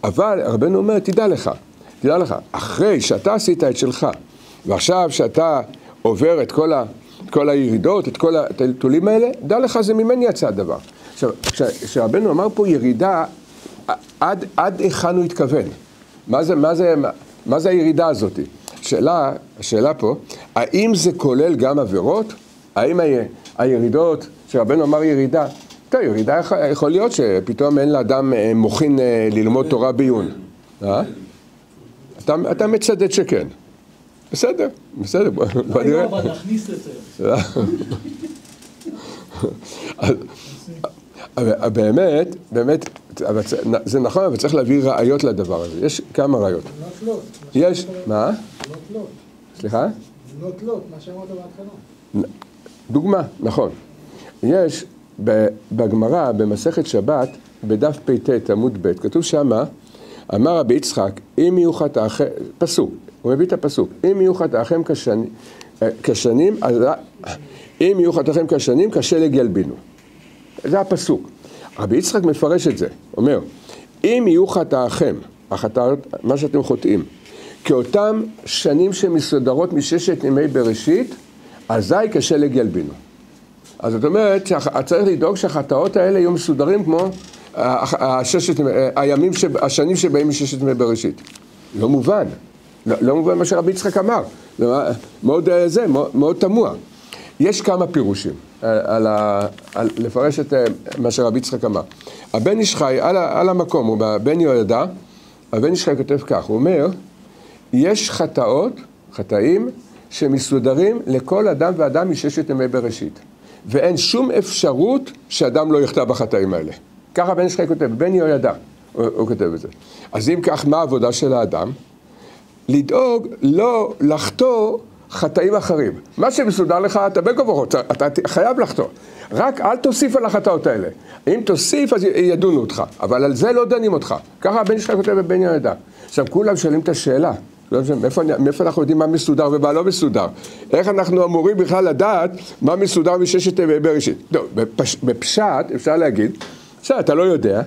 אבל רבנו אומר, תדע לך, תדע לך, אחרי שאתה עשית את שלך, ועכשיו שאתה עובר את כל, ה, את כל הירידות, את כל הטלטולים האלה, דע לך, זה ממני יצא הדבר. עכשיו, כשרבנו אמר פה ירידה, עד, עד היכן הוא התכוון? מה זה, מה זה, מה, מה זה הירידה הזאת? השאלה, השאלה פה, האם זה כולל גם עבירות? האם הירידות, שרבנו אמר ירידה, טוב, ירידה יכול, להיות שפתאום אין לאדם אה, מוחין אה, ללמוד תורה בעיון. אה? אתה, אתה מצדד שכן. בסדר, בסדר, בוא, נראה. אבל להכניס את זה. אבל באמת, באמת, זה נכון, אבל צריך להביא ראיות לדבר הזה. יש כמה ראיות. יש, מה? סליחה? בנות לוט, מה שאמרת בהתחלה. דוגמה, נכון. יש בגמרא, במסכת שבת, בדף פט עמוד ב', כתוב שמה, אמר רבי יצחק, אם יהיו חטאיכם, פסוק, הוא מביא את הפסוק, אם יהיו חטאיכם אה, כשנים, ר- אם יהיו חטאיכם כשנים, כשלג ילבינו. זה הפסוק. רבי יצחק מפרש את זה, אומר, אם יהיו חטאיכם, החטאות, מה שאתם חוטאים, כאותם שנים שמסודרות מששת ימי בראשית, אזי כשלג ילבינו. אז זאת אומרת שצריך לדאוג שהחטאות האלה יהיו מסודרים כמו ה- הששת, הימים, שב- השנים שבאים מששת ימי בראשית. לא מובן, לא, לא מובן מה שרבי יצחק אמר, מאוד אה, זה, מאוד, מאוד תמוה. יש כמה פירושים אה, על, ה, על לפרש את אה, מה שרבי יצחק אמר. הבן איש חי על, על המקום, הוא בבן יהוידע, הבן איש חי כותב כך, הוא אומר, יש חטאות, חטאים, שמסודרים לכל אדם ואדם מששת ימי בראשית. ואין שום אפשרות שאדם לא יחטא בחטאים האלה. ככה בן איש חי כותב, בן יהוידע. הוא, הוא כותב את זה. אז אם כך, מה העבודה של האדם? לדאוג לא לחטוא חטאים אחרים. מה שמסודר לך, אתה בין כה וכה, אתה חייב לחטוא. רק אל תוסיף על החטאות האלה. אם תוסיף, אז ידונו אותך. אבל על זה לא דנים אותך. ככה הבן שלך כותב בבן יהודה. עכשיו, כולם שואלים את השאלה. לא מאיפה, אנחנו יודעים מה מסודר ומה לא מסודר? איך אנחנו אמורים בכלל לדעת מה מסודר מששת ימי בראשית? טוב, בפש, בפשט אפשר להגיד, בסדר, אתה לא יודע,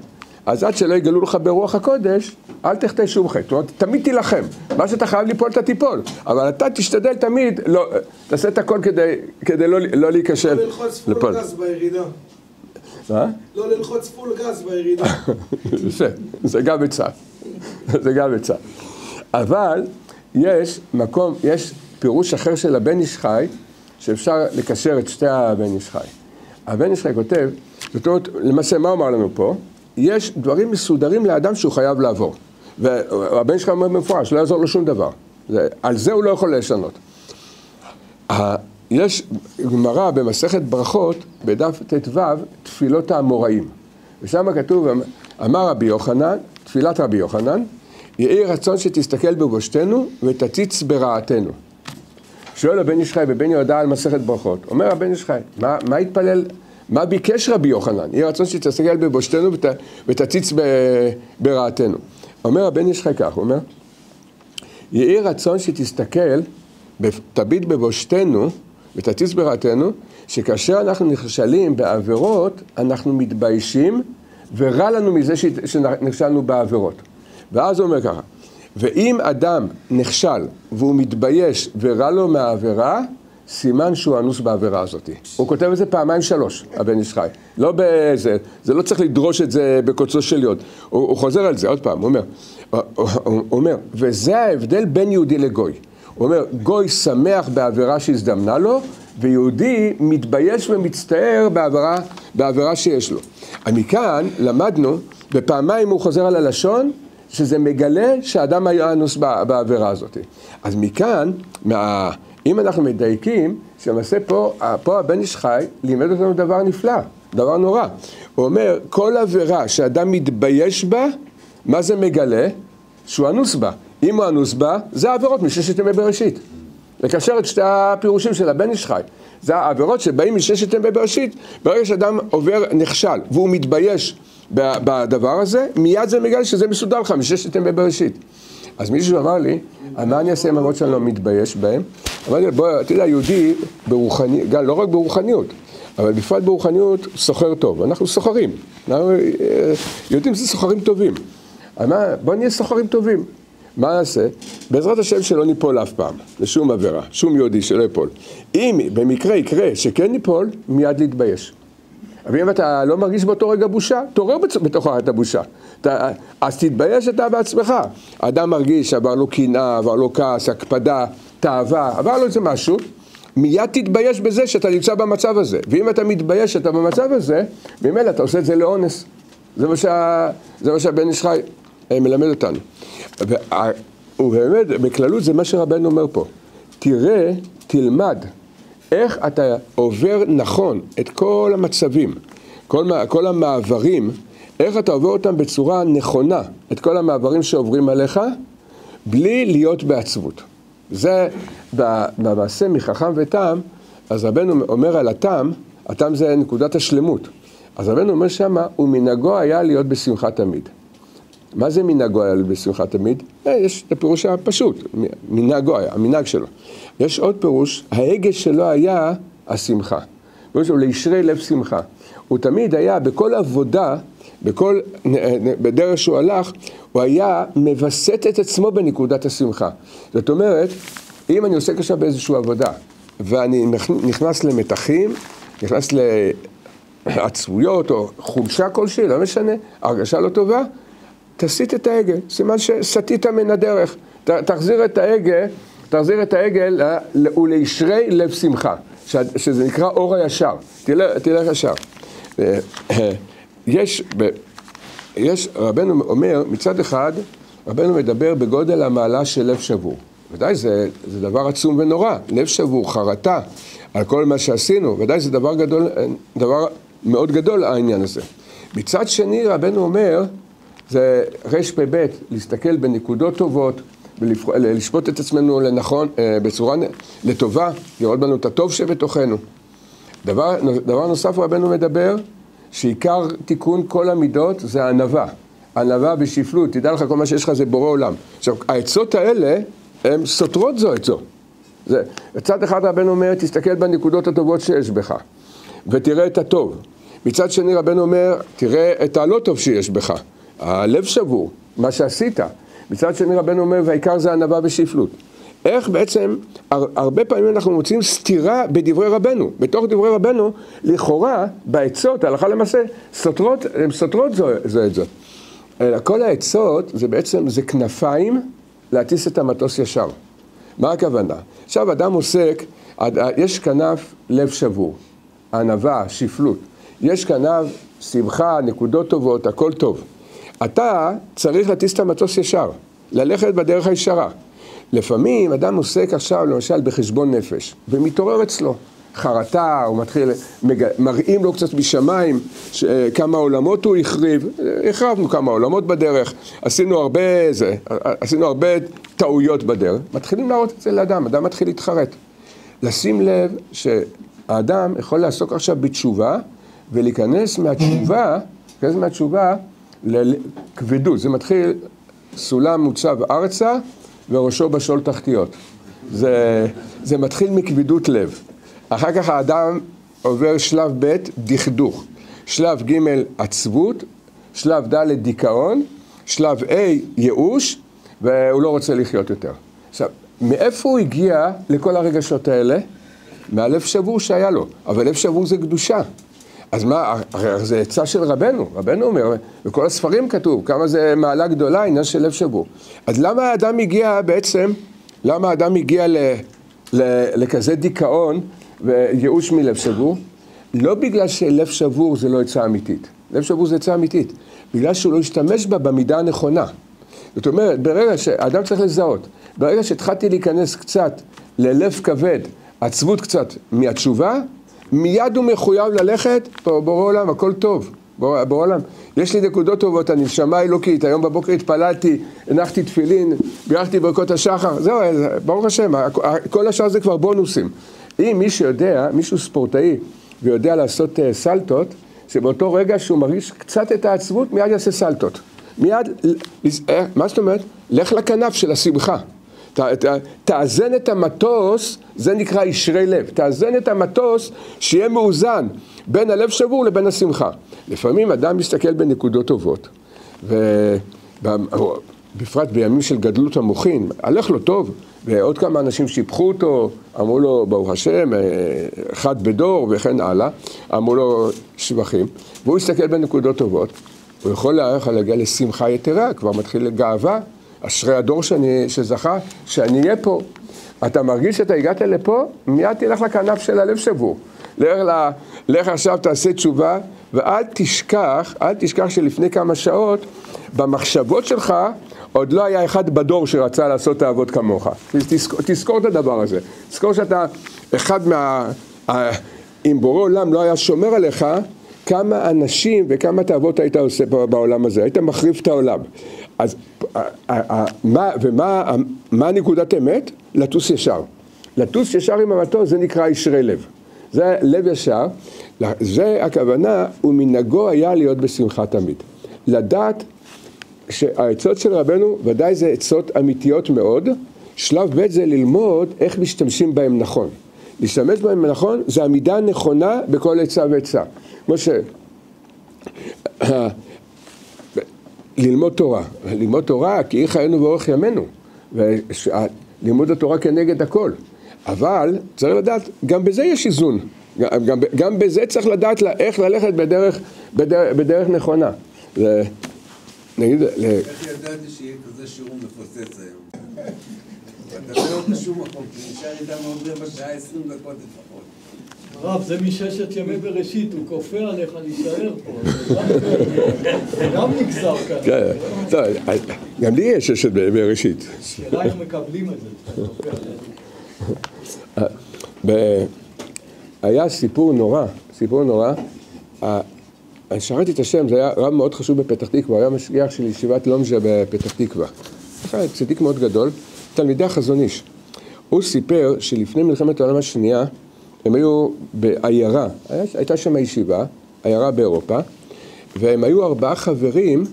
אז עד שלא יגלו לך ברוח הקודש, אל תחטא שום חטא. זאת אומרת, תמיד תילחם. מה שאתה חייב ליפול, אתה תיפול. אבל אתה תשתדל תמיד, לא, תעשה את הכל כדי, כדי לא, לא להיכשל. לא ללחוץ פול גז בירידה. מה? לא ללחוץ פול גז בירידה. זה גם עצה. זה גם עצה. אבל יש מקום, יש פירוש אחר של הבן איש חי, שאפשר לקשר את שתי הבן איש חי. הבן איש חי כותב, זאת אומרת, למעשה מה הוא אמר לנו פה? יש דברים מסודרים לאדם שהוא חייב לעבור. והבן שלך אומר במפורש, לא יעזור לו שום דבר. זה, על זה הוא לא יכול לשנות. יש גמרא במסכת ברכות, בדף ט"ו, תפילות האמוראים. ושם כתוב, אמר רבי יוחנן, תפילת רבי יוחנן, יהי רצון שתסתכל בבושתנו ותציץ ברעתנו. שואל הבן איש חי בבן יהודה על מסכת ברכות, אומר הבן איש חי, מה, מה התפלל מה ביקש רבי יוחנן? יהיה רצון שתסתכל בבושתנו ות, ותציץ ב, ברעתנו. אומר הבן איש חי כך, הוא אומר, יהי רצון שתסתכל, תביט בבושתנו ותציץ ברעתנו, שכאשר אנחנו נכשלים בעבירות, אנחנו מתביישים, ורע לנו מזה שנכשלנו בעבירות. ואז הוא אומר ככה, ואם אדם נכשל והוא מתבייש ורע לו מהעבירה, סימן שהוא אנוס בעבירה הזאת. הוא כותב את זה פעמיים שלוש, הבן איש חי. לא בזה, זה לא צריך לדרוש את זה בקוצו של יוד. הוא, הוא חוזר על זה, עוד פעם, הוא אומר, הוא, הוא אומר, וזה ההבדל בין יהודי לגוי. הוא אומר, גוי שמח בעבירה שהזדמנה לו, ויהודי מתבייש ומצטער בעבירה, בעבירה שיש לו. מכאן למדנו, ופעמיים הוא חוזר על הלשון, שזה מגלה שהאדם היה אנוס בעבירה הזאת. אז מכאן, מה... אם אנחנו מדייקים, שלמעשה פה, פה הבן איש חי לימד אותנו דבר נפלא, דבר נורא. הוא אומר, כל עבירה שאדם מתבייש בה, מה זה מגלה? שהוא אנוס בה. אם הוא אנוס בה, זה העבירות מששת ימי בראשית. לקשר את שתי הפירושים של הבן איש חי. זה העבירות שבאים מששת ימי בראשית, ברגע שאדם עובר, נכשל, והוא מתבייש בדבר הזה, מיד זה מגלה שזה מסודר לך מששת ימי בראשית. אז מישהו אמר לי, מה אני אעשה עם אבות שאני לא מתבייש בהם? אמרתי לו, בוא, אתה יודע, יהודי ברוחניות, גם לא רק ברוחניות, אבל בפרט ברוחניות, סוחר טוב. אנחנו סוחרים. אה, יהודים זה סוחרים טובים. מה, בוא נהיה סוחרים טובים. מה נעשה? בעזרת השם שלא ניפול אף פעם, לשום עבירה, שום יהודי שלא ייפול. אם במקרה יקרה שכן ניפול, מיד להתבייש. אבל אם אתה לא מרגיש באותו רגע בושה, תעורר בתוכך את הבושה. אתה, אז תתבייש אתה בעצמך. האדם מרגיש שעבר לו קנאה, עבר לו כעס, הקפדה, תאווה, עבר לו איזה משהו, מיד תתבייש בזה שאתה נמצא במצב הזה. ואם אתה מתבייש שאתה במצב הזה, ממילא אתה עושה את זה לאונס. זה מה, שה, זה מה שהבן איש חי אה, מלמד אותנו. ובאמת, בכללות זה מה שרבנו אומר פה. תראה, תלמד איך אתה עובר נכון את כל המצבים, כל, כל המעברים, איך אתה עובר אותם בצורה נכונה, את כל המעברים שעוברים עליך, בלי להיות בעצבות. זה במעשה מחכם ותם, אז רבנו אומר על התם, התם זה נקודת השלמות. אז רבנו אומר שמה, ומנהגו היה להיות בשמחה תמיד. מה זה מנהגו היה בשמחה תמיד? אה, יש את הפירוש הפשוט, מנהגו היה, המנהג שלו. יש עוד פירוש, ההגה שלו היה השמחה. פירוש הוא לישרי לב שמחה. הוא תמיד היה, בכל עבודה, בכל, בדרך שהוא הלך, הוא היה מווסת את עצמו בנקודת השמחה. זאת אומרת, אם אני עוסק עכשיו באיזושהי עבודה, ואני נכנס למתחים, נכנס לעצבויות או חולשה כלשהי, לא משנה, הרגשה לא טובה, תסיט את ההגה, סימן שסטית מן הדרך. תחזיר את ההגה, תחזיר את ההגה ולישרי לב שמחה, שזה נקרא אור הישר, תלך, תלך ישר. יש, יש, רבנו אומר, מצד אחד, רבנו מדבר בגודל המעלה של לב שבור. ודאי זה, זה דבר עצום ונורא, לב שבור, חרטה על כל מה שעשינו, ודאי זה דבר גדול, דבר מאוד גדול העניין הזה. מצד שני רבנו אומר, זה רפ"ב, להסתכל בנקודות טובות, ולשפוט את עצמנו לנכון, אה, בצורה לטובה, לראות בנו את הטוב שבתוכנו. דבר, דבר נוסף רבנו מדבר, שעיקר תיקון כל המידות זה ענווה. ענווה בשפלות, תדע לך כל מה שיש לך זה בורא עולם. עכשיו, העצות האלה, הן סותרות זו את זו. זה, מצד אחד רבנו אומר, תסתכל בנקודות הטובות שיש בך, ותראה את הטוב. מצד שני רבנו אומר, תראה את הלא טוב שיש בך. הלב שבור, מה שעשית. מצד שני רבנו אומר, והעיקר זה ענווה ושפלות. איך בעצם, הרבה פעמים אנחנו מוצאים סתירה בדברי רבנו. בתוך דברי רבנו, לכאורה, בעצות, הלכה למעשה, סותרות, הן סותרות זו, זו את זו. כל העצות זה בעצם, זה כנפיים להטיס את המטוס ישר. מה הכוונה? עכשיו אדם עוסק, יש כנף לב שבור, ענווה, שפלות. יש כנף שמחה, נקודות טובות, הכל טוב. אתה צריך להטיס את המטוס ישר, ללכת בדרך הישרה. לפעמים אדם עוסק עכשיו למשל בחשבון נפש, ומתעורר אצלו חרטה, הוא מתחיל, מג... מראים לו קצת משמיים כמה עולמות הוא החריב, החרבנו כמה עולמות בדרך, עשינו הרבה, זה, עשינו הרבה טעויות בדרך, מתחילים להראות את זה לאדם, אדם מתחיל להתחרט. לשים לב שהאדם יכול לעסוק עכשיו בתשובה ולהיכנס מהתשובה, להיכנס מהתשובה לכבדות, זה מתחיל סולם מוצב ארצה וראשו בשול תחתיות. זה, זה מתחיל מכבדות לב. אחר כך האדם עובר שלב ב', דכדוך. שלב ג', עצבות. שלב ד', דיכאון. שלב ה', ייאוש, והוא לא רוצה לחיות יותר. עכשיו, מאיפה הוא הגיע לכל הרגשות האלה? מהלב שבור שהיה לו. אבל לב שבור זה קדושה. אז מה, הרי זה עצה של רבנו, רבנו אומר, בכל הספרים כתוב, כמה זה מעלה גדולה, עניין של לב שבור. אז למה האדם הגיע בעצם, למה האדם הגיע ל, ל, לכזה דיכאון וייאוש מלב שבור? לא בגלל שלב שבור זה לא עצה אמיתית. לב שבור זה עצה אמיתית. בגלל שהוא לא השתמש בה במידה הנכונה. זאת אומרת, ברגע שאדם צריך לזהות, ברגע שהתחלתי להיכנס קצת ללב כבד, עצבות קצת מהתשובה, מיד הוא מחויב ללכת, בורא עולם, הכל טוב, בורא עולם. יש לי נקודות טובות, הנשמה אלוקית, היום בבוקר התפללתי, הנחתי תפילין, בירכתי ברכות השחר, זהו, ברוך השם, כל השאר זה כבר בונוסים. אם מישהו יודע, מישהו ספורטאי, ויודע לעשות uh, סלטות, שבאותו רגע שהוא מרגיש קצת את העצבות, מיד יעשה סלטות. מיד, אה, מה זאת אומרת? לך לכנף של השמחה. ת, ת, תאזן את המטוס, זה נקרא ישרי לב. תאזן את המטוס שיהיה מאוזן בין הלב שבור לבין השמחה. לפעמים אדם מסתכל בנקודות טובות, ובפרט בימים של גדלות המוחין, הלך לו טוב, ועוד כמה אנשים שיבחו אותו, אמרו לו ברוך השם, אה, אחד בדור וכן הלאה, אמרו לו שבחים, והוא הסתכל בנקודות טובות, הוא יכול להגיע לשמחה יתרה, כבר מתחיל לגאווה, אשרי הדור שאני, שזכה, שאני אהיה פה. אתה מרגיש שאתה הגעת לפה, מיד תלך לכנף של הלב שבור. לך, ל, לך עכשיו תעשה תשובה, ואל תשכח, אל תשכח שלפני כמה שעות, במחשבות שלך, עוד לא היה אחד בדור שרצה לעשות את כמוך. תזכור, תזכור את הדבר הזה. תזכור שאתה אחד מה... אם בורא עולם לא היה שומר עליך, כמה אנשים וכמה תאוות היית עושה בעולם הזה, היית מחריף את העולם. אז מה, ומה מה נקודת אמת? לטוס ישר. לטוס ישר עם המטוס זה נקרא ישרי לב. זה לב ישר, זה הכוונה, ומנהגו היה להיות בשמחה תמיד. לדעת שהעצות של רבנו ודאי זה עצות אמיתיות מאוד, שלב ב' זה ללמוד איך משתמשים בהם נכון. להשתמש בהם נכון זה עמידה נכונה בכל עצה ועצה. ש... ללמוד תורה, ללמוד תורה כי אי חיינו ואורך ימינו, ולימוד התורה כנגד הכל, אבל צריך לדעת, גם בזה יש איזון, גם, גם בזה צריך לדעת איך ללכת בדרך, בדרך, בדרך נכונה. ו... נגיד... איך ידעתי שיהיה כזה שיעור מפוצץ היום? ואתה לא בשום מקום, כי נשאר איתנו עוד רבע שעה, עשרים דקות לפחות. הרב, זה מששת ימי בראשית, הוא כופה עליך להישאר פה. זה גם נגזר כאן. כן, גם לי יש ששת ימי בראשית. השאלה איך מקבלים את זה. היה סיפור נורא, סיפור נורא. אני שרתי את השם, זה היה רב מאוד חשוב בפתח תקווה, היה משגיח של ישיבת לומז'ה בפתח תקווה. היה צדיק מאוד גדול, תלמידי החזון איש. הוא סיפר שלפני מלחמת העולם השנייה, הם היו בעיירה, הייתה שם ישיבה, עיירה באירופה, והם היו ארבעה חברים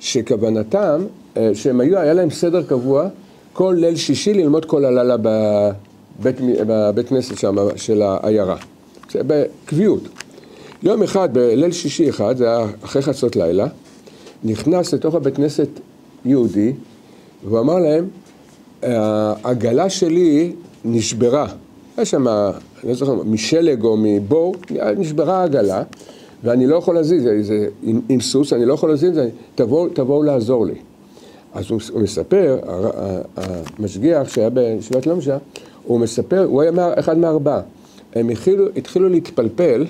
שכוונתם, אה, שהם היו, היה להם סדר קבוע כל ליל שישי ללמוד כל הלילה בבית, בבית כנסת שם של העיירה. זה בקביעות. יום אחד, בליל שישי אחד, זה היה אחרי חצות לילה, נכנס לתוך הבית כנסת יהודי, והוא אמר להם, העגלה שלי נשברה. היה שם, אני לא זוכר, משלג או מבור, נשברה העגלה, ואני לא יכול להזיז, זה, עם, עם סוס, אני לא יכול להזיז, תבואו תבוא לעזור לי. אז הוא, הוא מספר, המשגיח שהיה בישיבת לומשה, הוא מספר, הוא היה אחד מארבעה. הם התחילו, התחילו להתפלפל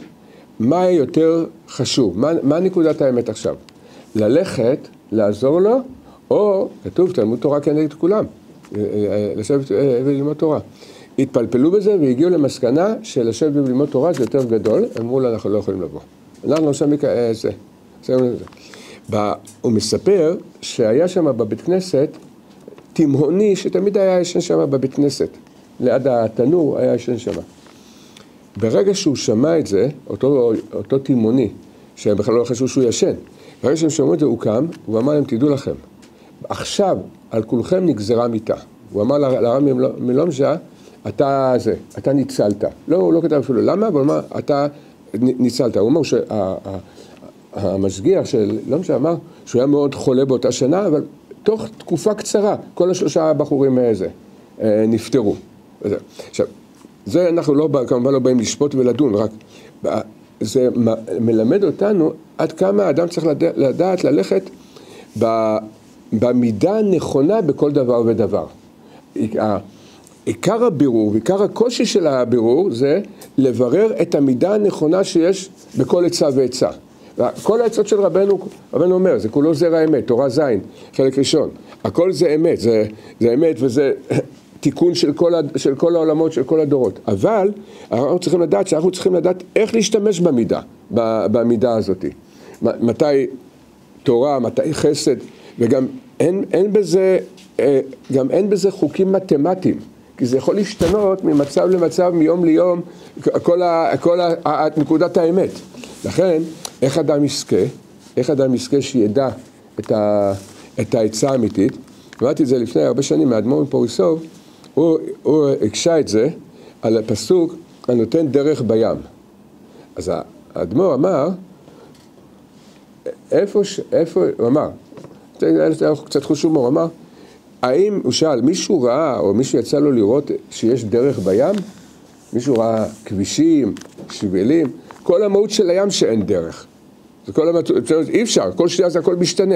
מה יותר חשוב, מה, מה נקודת האמת עכשיו? ללכת, לעזור לו, או, כתוב תלמוד תורה כנגד כולם, אה, אה, לשבת אה, וללמוד תורה. התפלפלו בזה והגיעו למסקנה שלשבת וללמוד תורה זה יותר גדול, אמרו לו אנחנו לא יכולים לבוא. אנחנו עכשיו זה. הוא מספר שהיה שם בבית כנסת תימהוני שתמיד היה ישן שם בבית כנסת, ליד התנור היה ישן שם. ברגע שהוא שמע את זה, אותו, אותו תימהוני, שהם בכלל לא חשבו שהוא ישן, ברגע שהם שמעו את זה הוא קם, הוא אמר להם תדעו לכם, עכשיו על כולכם נגזרה מיתה. הוא אמר לרב מלומשה, אתה זה, אתה ניצלת. לא, הוא לא כתב אפילו למה, אבל אמר, אתה ניצלת. הוא אמר שהמשגיח של, לא משנה, אמר שהוא היה מאוד חולה באותה שנה, אבל תוך תקופה קצרה, כל השלושה הבחורים הזה אה, נפטרו. עכשיו, זה אנחנו לא, כמובן לא באים לשפוט ולדון, רק זה מלמד אותנו עד כמה האדם צריך לדעת ללכת במידה הנכונה בכל דבר ודבר. עיקר הבירור ועיקר הקושי של הבירור זה לברר את המידה הנכונה שיש בכל עצה ועצה. כל העצות של רבנו, רבנו אומר, זה כולו זרע אמת, תורה ז', חלק ראשון. הכל זה אמת, זה, זה אמת וזה תיקון של כל, של כל העולמות, של כל הדורות. אבל אנחנו צריכים לדעת שאנחנו צריכים לדעת איך להשתמש במידה, במידה הזאת. מתי תורה, מתי חסד, וגם אין, אין בזה, אה, גם אין בזה חוקים מתמטיים. כי זה יכול להשתנות ממצב למצב, מיום ליום, כל, ה, כל ה, ה, נקודת האמת. לכן, איך אדם יזכה? איך אדם יזכה שידע את, ה, את העצה האמיתית? אמרתי את זה לפני הרבה שנים מהאדמו"ר מפוריסוב, הוא, הוא הקשה את זה על הפסוק הנותן דרך בים. אז האדמו"ר אמר, איפה, איפה, הוא אמר, קצת חוש הומור, אמר, האם, הוא שאל, מישהו ראה, או מישהו יצא לו לראות שיש דרך בים? מישהו ראה כבישים, שבילים? כל המהות של הים שאין דרך. זה כל המת... אי אפשר, כל שנייה זה הכל משתנה.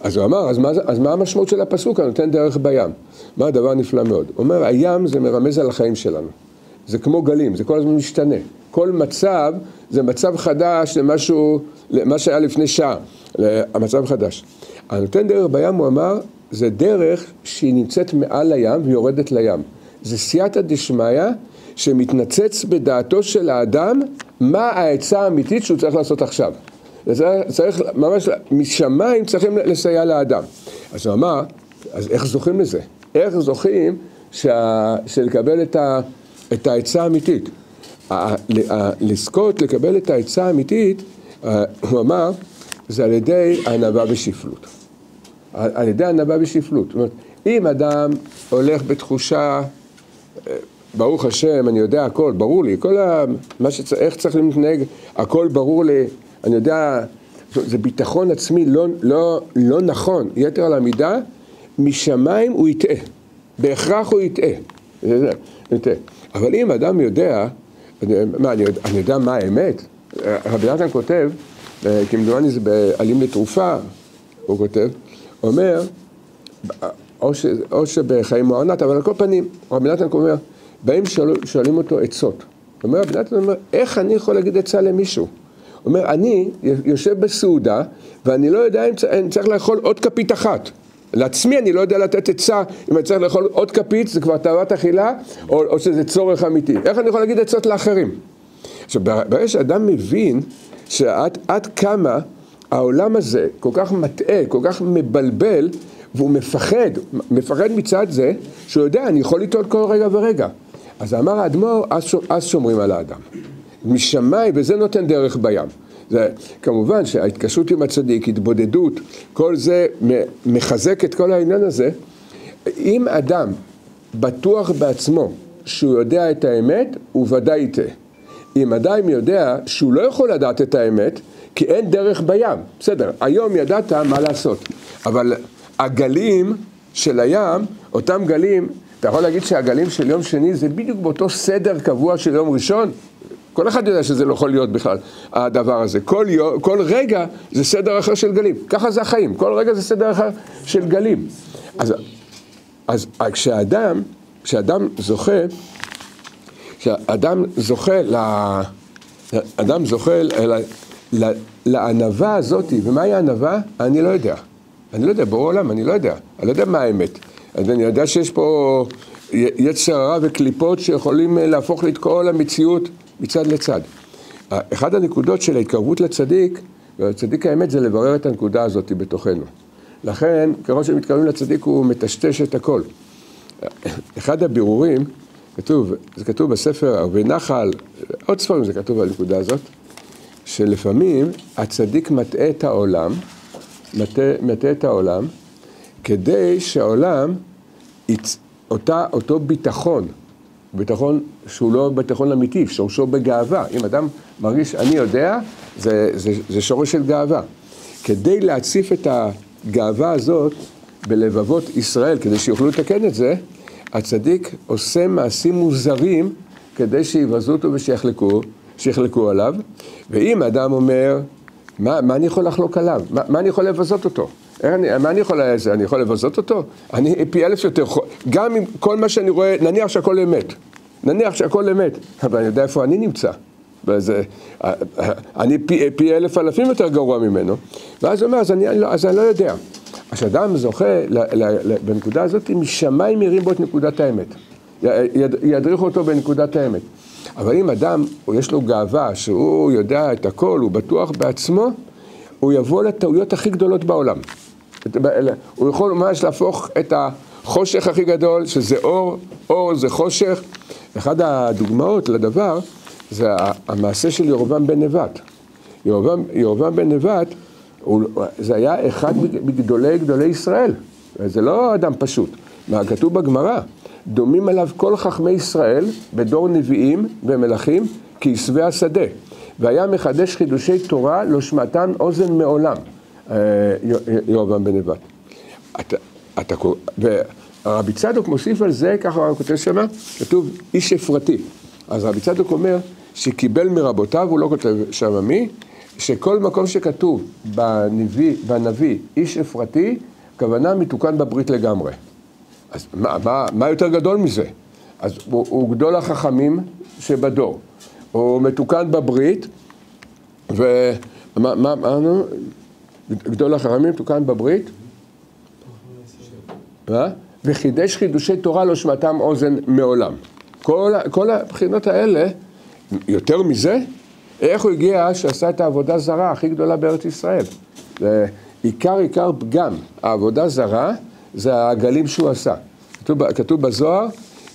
אז הוא אמר, אז מה, אז מה המשמעות של הפסוק הנותן דרך בים? מה הדבר נפלא מאוד? הוא אומר, הים זה מרמז על החיים שלנו. זה כמו גלים, זה כל הזמן משתנה. כל מצב זה מצב חדש למשהו, למה שהיה לפני שעה, המצב חדש. הנותן דרך בים, הוא אמר, זה דרך שהיא נמצאת מעל הים ויורדת לים. זה סייעתא דשמיא שמתנצץ בדעתו של האדם מה העצה האמיתית שהוא צריך לעשות עכשיו. צריך ממש, משמיים צריכים לסייע לאדם. אז הוא אמר, אז איך זוכים לזה? איך זוכים שלקבל את, ה, את העצה האמיתית? לזכות לקבל את העצה האמיתית, הוא אמר, זה על ידי ענווה ושפלות. על, ידי ענווה ושפלות. זאת אומרת, אם אדם הולך בתחושה, אה, ברוך השם, אני יודע הכל, ברור לי, כל ה... מה שצריך, איך צריך להתנהג, הכל ברור לי, אני יודע, זה ביטחון עצמי לא, לא, לא נכון, יתר על המידה, משמיים הוא יטעה, בהכרח הוא יטעה. אבל אם אדם יודע, מה, אני, אני יודע מה האמת, רבי נתן כותב, אה, כמדומני זה בעלים לתרופה, הוא כותב, אומר, או, ש, או שבחיים או עונת, אבל על כל פנים, רבי נתן אומר, באים שואל, שואלים אותו עצות. אומר רבי נתן, אומר, איך אני יכול להגיד עצה למישהו? אומר, אני יושב בסעודה, ואני לא יודע אם אני צריך לאכול עוד כפית אחת. לעצמי אני לא יודע לתת עצה אם אני צריך לאכול עוד כפית, זה כבר תאוות אכילה, או, או שזה צורך אמיתי. איך אני יכול להגיד עצות לאחרים? עכשיו, ברגע שאדם מבין שעד עד כמה העולם הזה כל כך מטעה, כל כך מבלבל, והוא מפחד, מפחד מצד זה, שהוא יודע, אני יכול לטעות כל רגע ורגע. אז אמר האדמו"ר, אז, אז שומרים על האדם. משמיים, וזה נותן דרך בים. זה, כמובן שההתקשרות עם הצדיק, התבודדות, כל זה מחזק את כל העניין הזה. אם אדם בטוח בעצמו שהוא יודע את האמת, הוא ודאי יטעה. אם אדם יודע שהוא לא יכול לדעת את האמת, כי אין דרך בים. בסדר, היום ידעת מה לעשות, אבל הגלים של הים, אותם גלים, אתה יכול להגיד שהגלים של יום שני זה בדיוק באותו סדר קבוע של יום ראשון? כל אחד יודע שזה לא יכול להיות בכלל, הדבר הזה. כל, יום, כל רגע זה סדר אחר של גלים. ככה זה החיים, כל רגע זה סדר אחר של גלים. אז, אז כשאדם, כשאדם זוכה, כשאדם זוכה, אדם זוכה לענווה הזאת, ומהי הענווה? אני לא יודע. אני לא יודע, ברור העולם, אני לא יודע. אני לא יודע מה האמת. אז אני יודע שיש פה יצר הרע וקליפות שיכולים להפוך לי את כל המציאות מצד לצד. אחת הנקודות של ההתקרבות לצדיק, והצדיק האמת זה לברר את הנקודה הזאת בתוכנו. לכן, ככל שמתקרבים לצדיק הוא מטשטש את הכל. אחד הבירורים, כתוב, זה כתוב בספר הרבה נחל, עוד ספרים זה כתוב על הנקודה הזאת, שלפעמים הצדיק מטעה את העולם, מטעה, מטעה את העולם, כדי שהעולם, אותה, אותו ביטחון, ביטחון שהוא לא ביטחון אמיתי, שורשו בגאווה. אם אדם מרגיש, אני יודע, זה, זה, זה שורש של גאווה. כדי להציף את הגאווה הזאת בלבבות ישראל, כדי שיוכלו לתקן את זה, הצדיק עושה מעשים מוזרים כדי שיבזו אותו ושיחלקו שיחלקו עליו, ואם אדם אומר, מה, מה אני יכול לחלוק עליו? מה, מה אני יכול לבזות אותו? אני, מה אני יכול, אני יכול לבזות אותו? אני פי אלף יותר, גם אם כל מה שאני רואה, נניח שהכל אמת, נניח שהכל אמת, אבל אני יודע איפה אני נמצא. וזה, אני פי, פי אלף אלפים יותר גרוע ממנו, ואז הוא אומר, אז אני, אז אני לא יודע. אז אדם זוכה בנקודה הזאת, משמיים ירים בו את נקודת האמת. ידריכו אותו בנקודת האמת. אבל אם אדם, יש לו גאווה, שהוא יודע את הכל, הוא בטוח בעצמו, הוא יבוא לטעויות הכי גדולות בעולם. הוא יכול ממש להפוך את החושך הכי גדול, שזה אור, אור זה חושך. אחת הדוגמאות לדבר זה המעשה של ירובעם בן נבט. ירובעם בן נבט, זה היה אחד מגדולי גדולי ישראל. זה לא אדם פשוט. מה כתוב בגמרא? דומים עליו כל חכמי ישראל בדור נביאים ומלכים כעשבי השדה. והיה מחדש חידושי תורה לא שמעתן אוזן מעולם, אה, ירבעם בן נבט. ורבי צדוק מוסיף על זה, ככה הוא כותב שמה, כתוב איש אפרתי. אז רבי צדוק אומר שקיבל מרבותיו, הוא לא כותב שמה מי, שכל מקום שכתוב בנביא, בנביא איש אפרתי, כוונה מתוקן בברית לגמרי. אז מה, מה, מה יותר גדול מזה? אז הוא, הוא גדול החכמים שבדור. הוא מתוקן בברית, ומה, מה, מה, גדול החכמים מתוקן בברית? מה? וחידש חידושי תורה לא שמעתם אוזן מעולם. כל, כל הבחינות האלה, יותר מזה, איך הוא הגיע שעשה את העבודה זרה הכי גדולה בארץ ישראל? זה עיקר עיקר פגם, העבודה זרה זה העגלים שהוא עשה. כתוב, כתוב בזוהר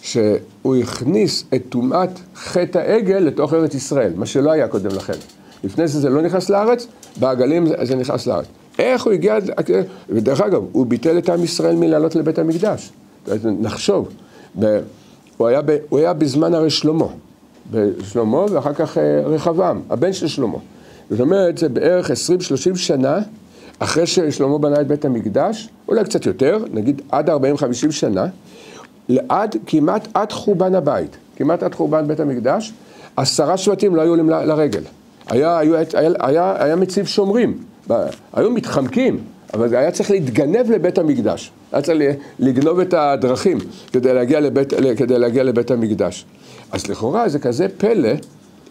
שהוא הכניס את טומאת חטא העגל לתוך ארץ ישראל, מה שלא היה קודם לכן. לפני זה זה לא נכנס לארץ, בעגלים זה נכנס לארץ. איך הוא הגיע, ודרך אגב, הוא ביטל את עם ישראל מלעלות לבית המקדש. נחשוב, הוא היה, ב, הוא היה בזמן הרי שלמה, בשלמה ואחר כך אה, רחבעם, הבן של שלמה. זאת אומרת, זה בערך 20-30 שנה אחרי ששלמה בנה את בית המקדש, אולי קצת יותר, נגיד עד 40-50 שנה, עד, כמעט עד חורבן הבית, כמעט עד חורבן בית המקדש, עשרה שבטים לא היו עולים לרגל. היה, היה, היה, היה, היה מציב שומרים, היו מתחמקים, אבל היה צריך להתגנב לבית המקדש. היה צריך לגנוב את הדרכים כדי להגיע לבית, כדי להגיע לבית המקדש. אז לכאורה זה כזה פלא,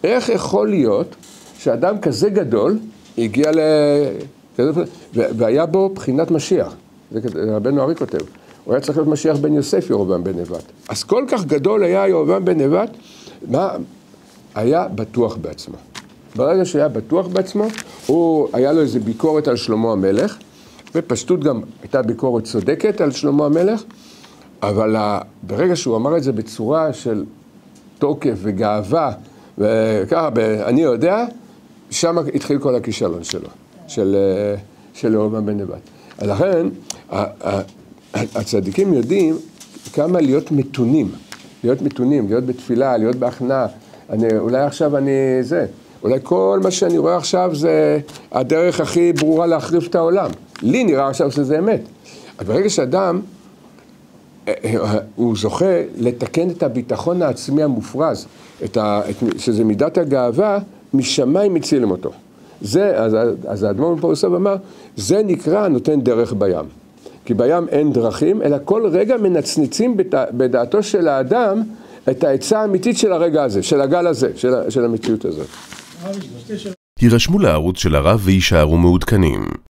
איך יכול להיות שאדם כזה גדול הגיע ל... והיה בו בחינת משיח, זה רבנו ארי כותב, הוא היה צריך להיות משיח בן יוסף ירובעם בן נבט. אז כל כך גדול היה ירובעם בן נבט, מה, היה בטוח בעצמו. ברגע שהוא היה בטוח בעצמו, הוא, היה לו איזו ביקורת על שלמה המלך, בפשטות גם הייתה ביקורת צודקת על שלמה המלך, אבל ברגע שהוא אמר את זה בצורה של תוקף וגאווה, וככה, אני יודע, שם התחיל כל הכישלון שלו, של, של אהובה בן נבט. לכן, הצדיקים יודעים כמה להיות מתונים, להיות מתונים, להיות בתפילה, להיות בהכנעה. אני, אולי עכשיו אני זה, אולי כל מה שאני רואה עכשיו זה הדרך הכי ברורה להחריף את העולם. לי נראה עכשיו שזה אמת. אבל ברגע שאדם, אה, אה, הוא זוכה לתקן את הביטחון העצמי המופרז, ה, את, שזה מידת הגאווה, משמיים מצילים אותו. זה, אז, אז האדמו"ר מפורסם אמר, זה נקרא נותן דרך בים. כי בים אין דרכים, אלא כל רגע מנצנצים בדעתו של האדם את העצה האמיתית של הרגע הזה, של הגל הזה, של, של המציאות הזאת. הירשמו לערוץ של הרב ויישארו מעודכנים.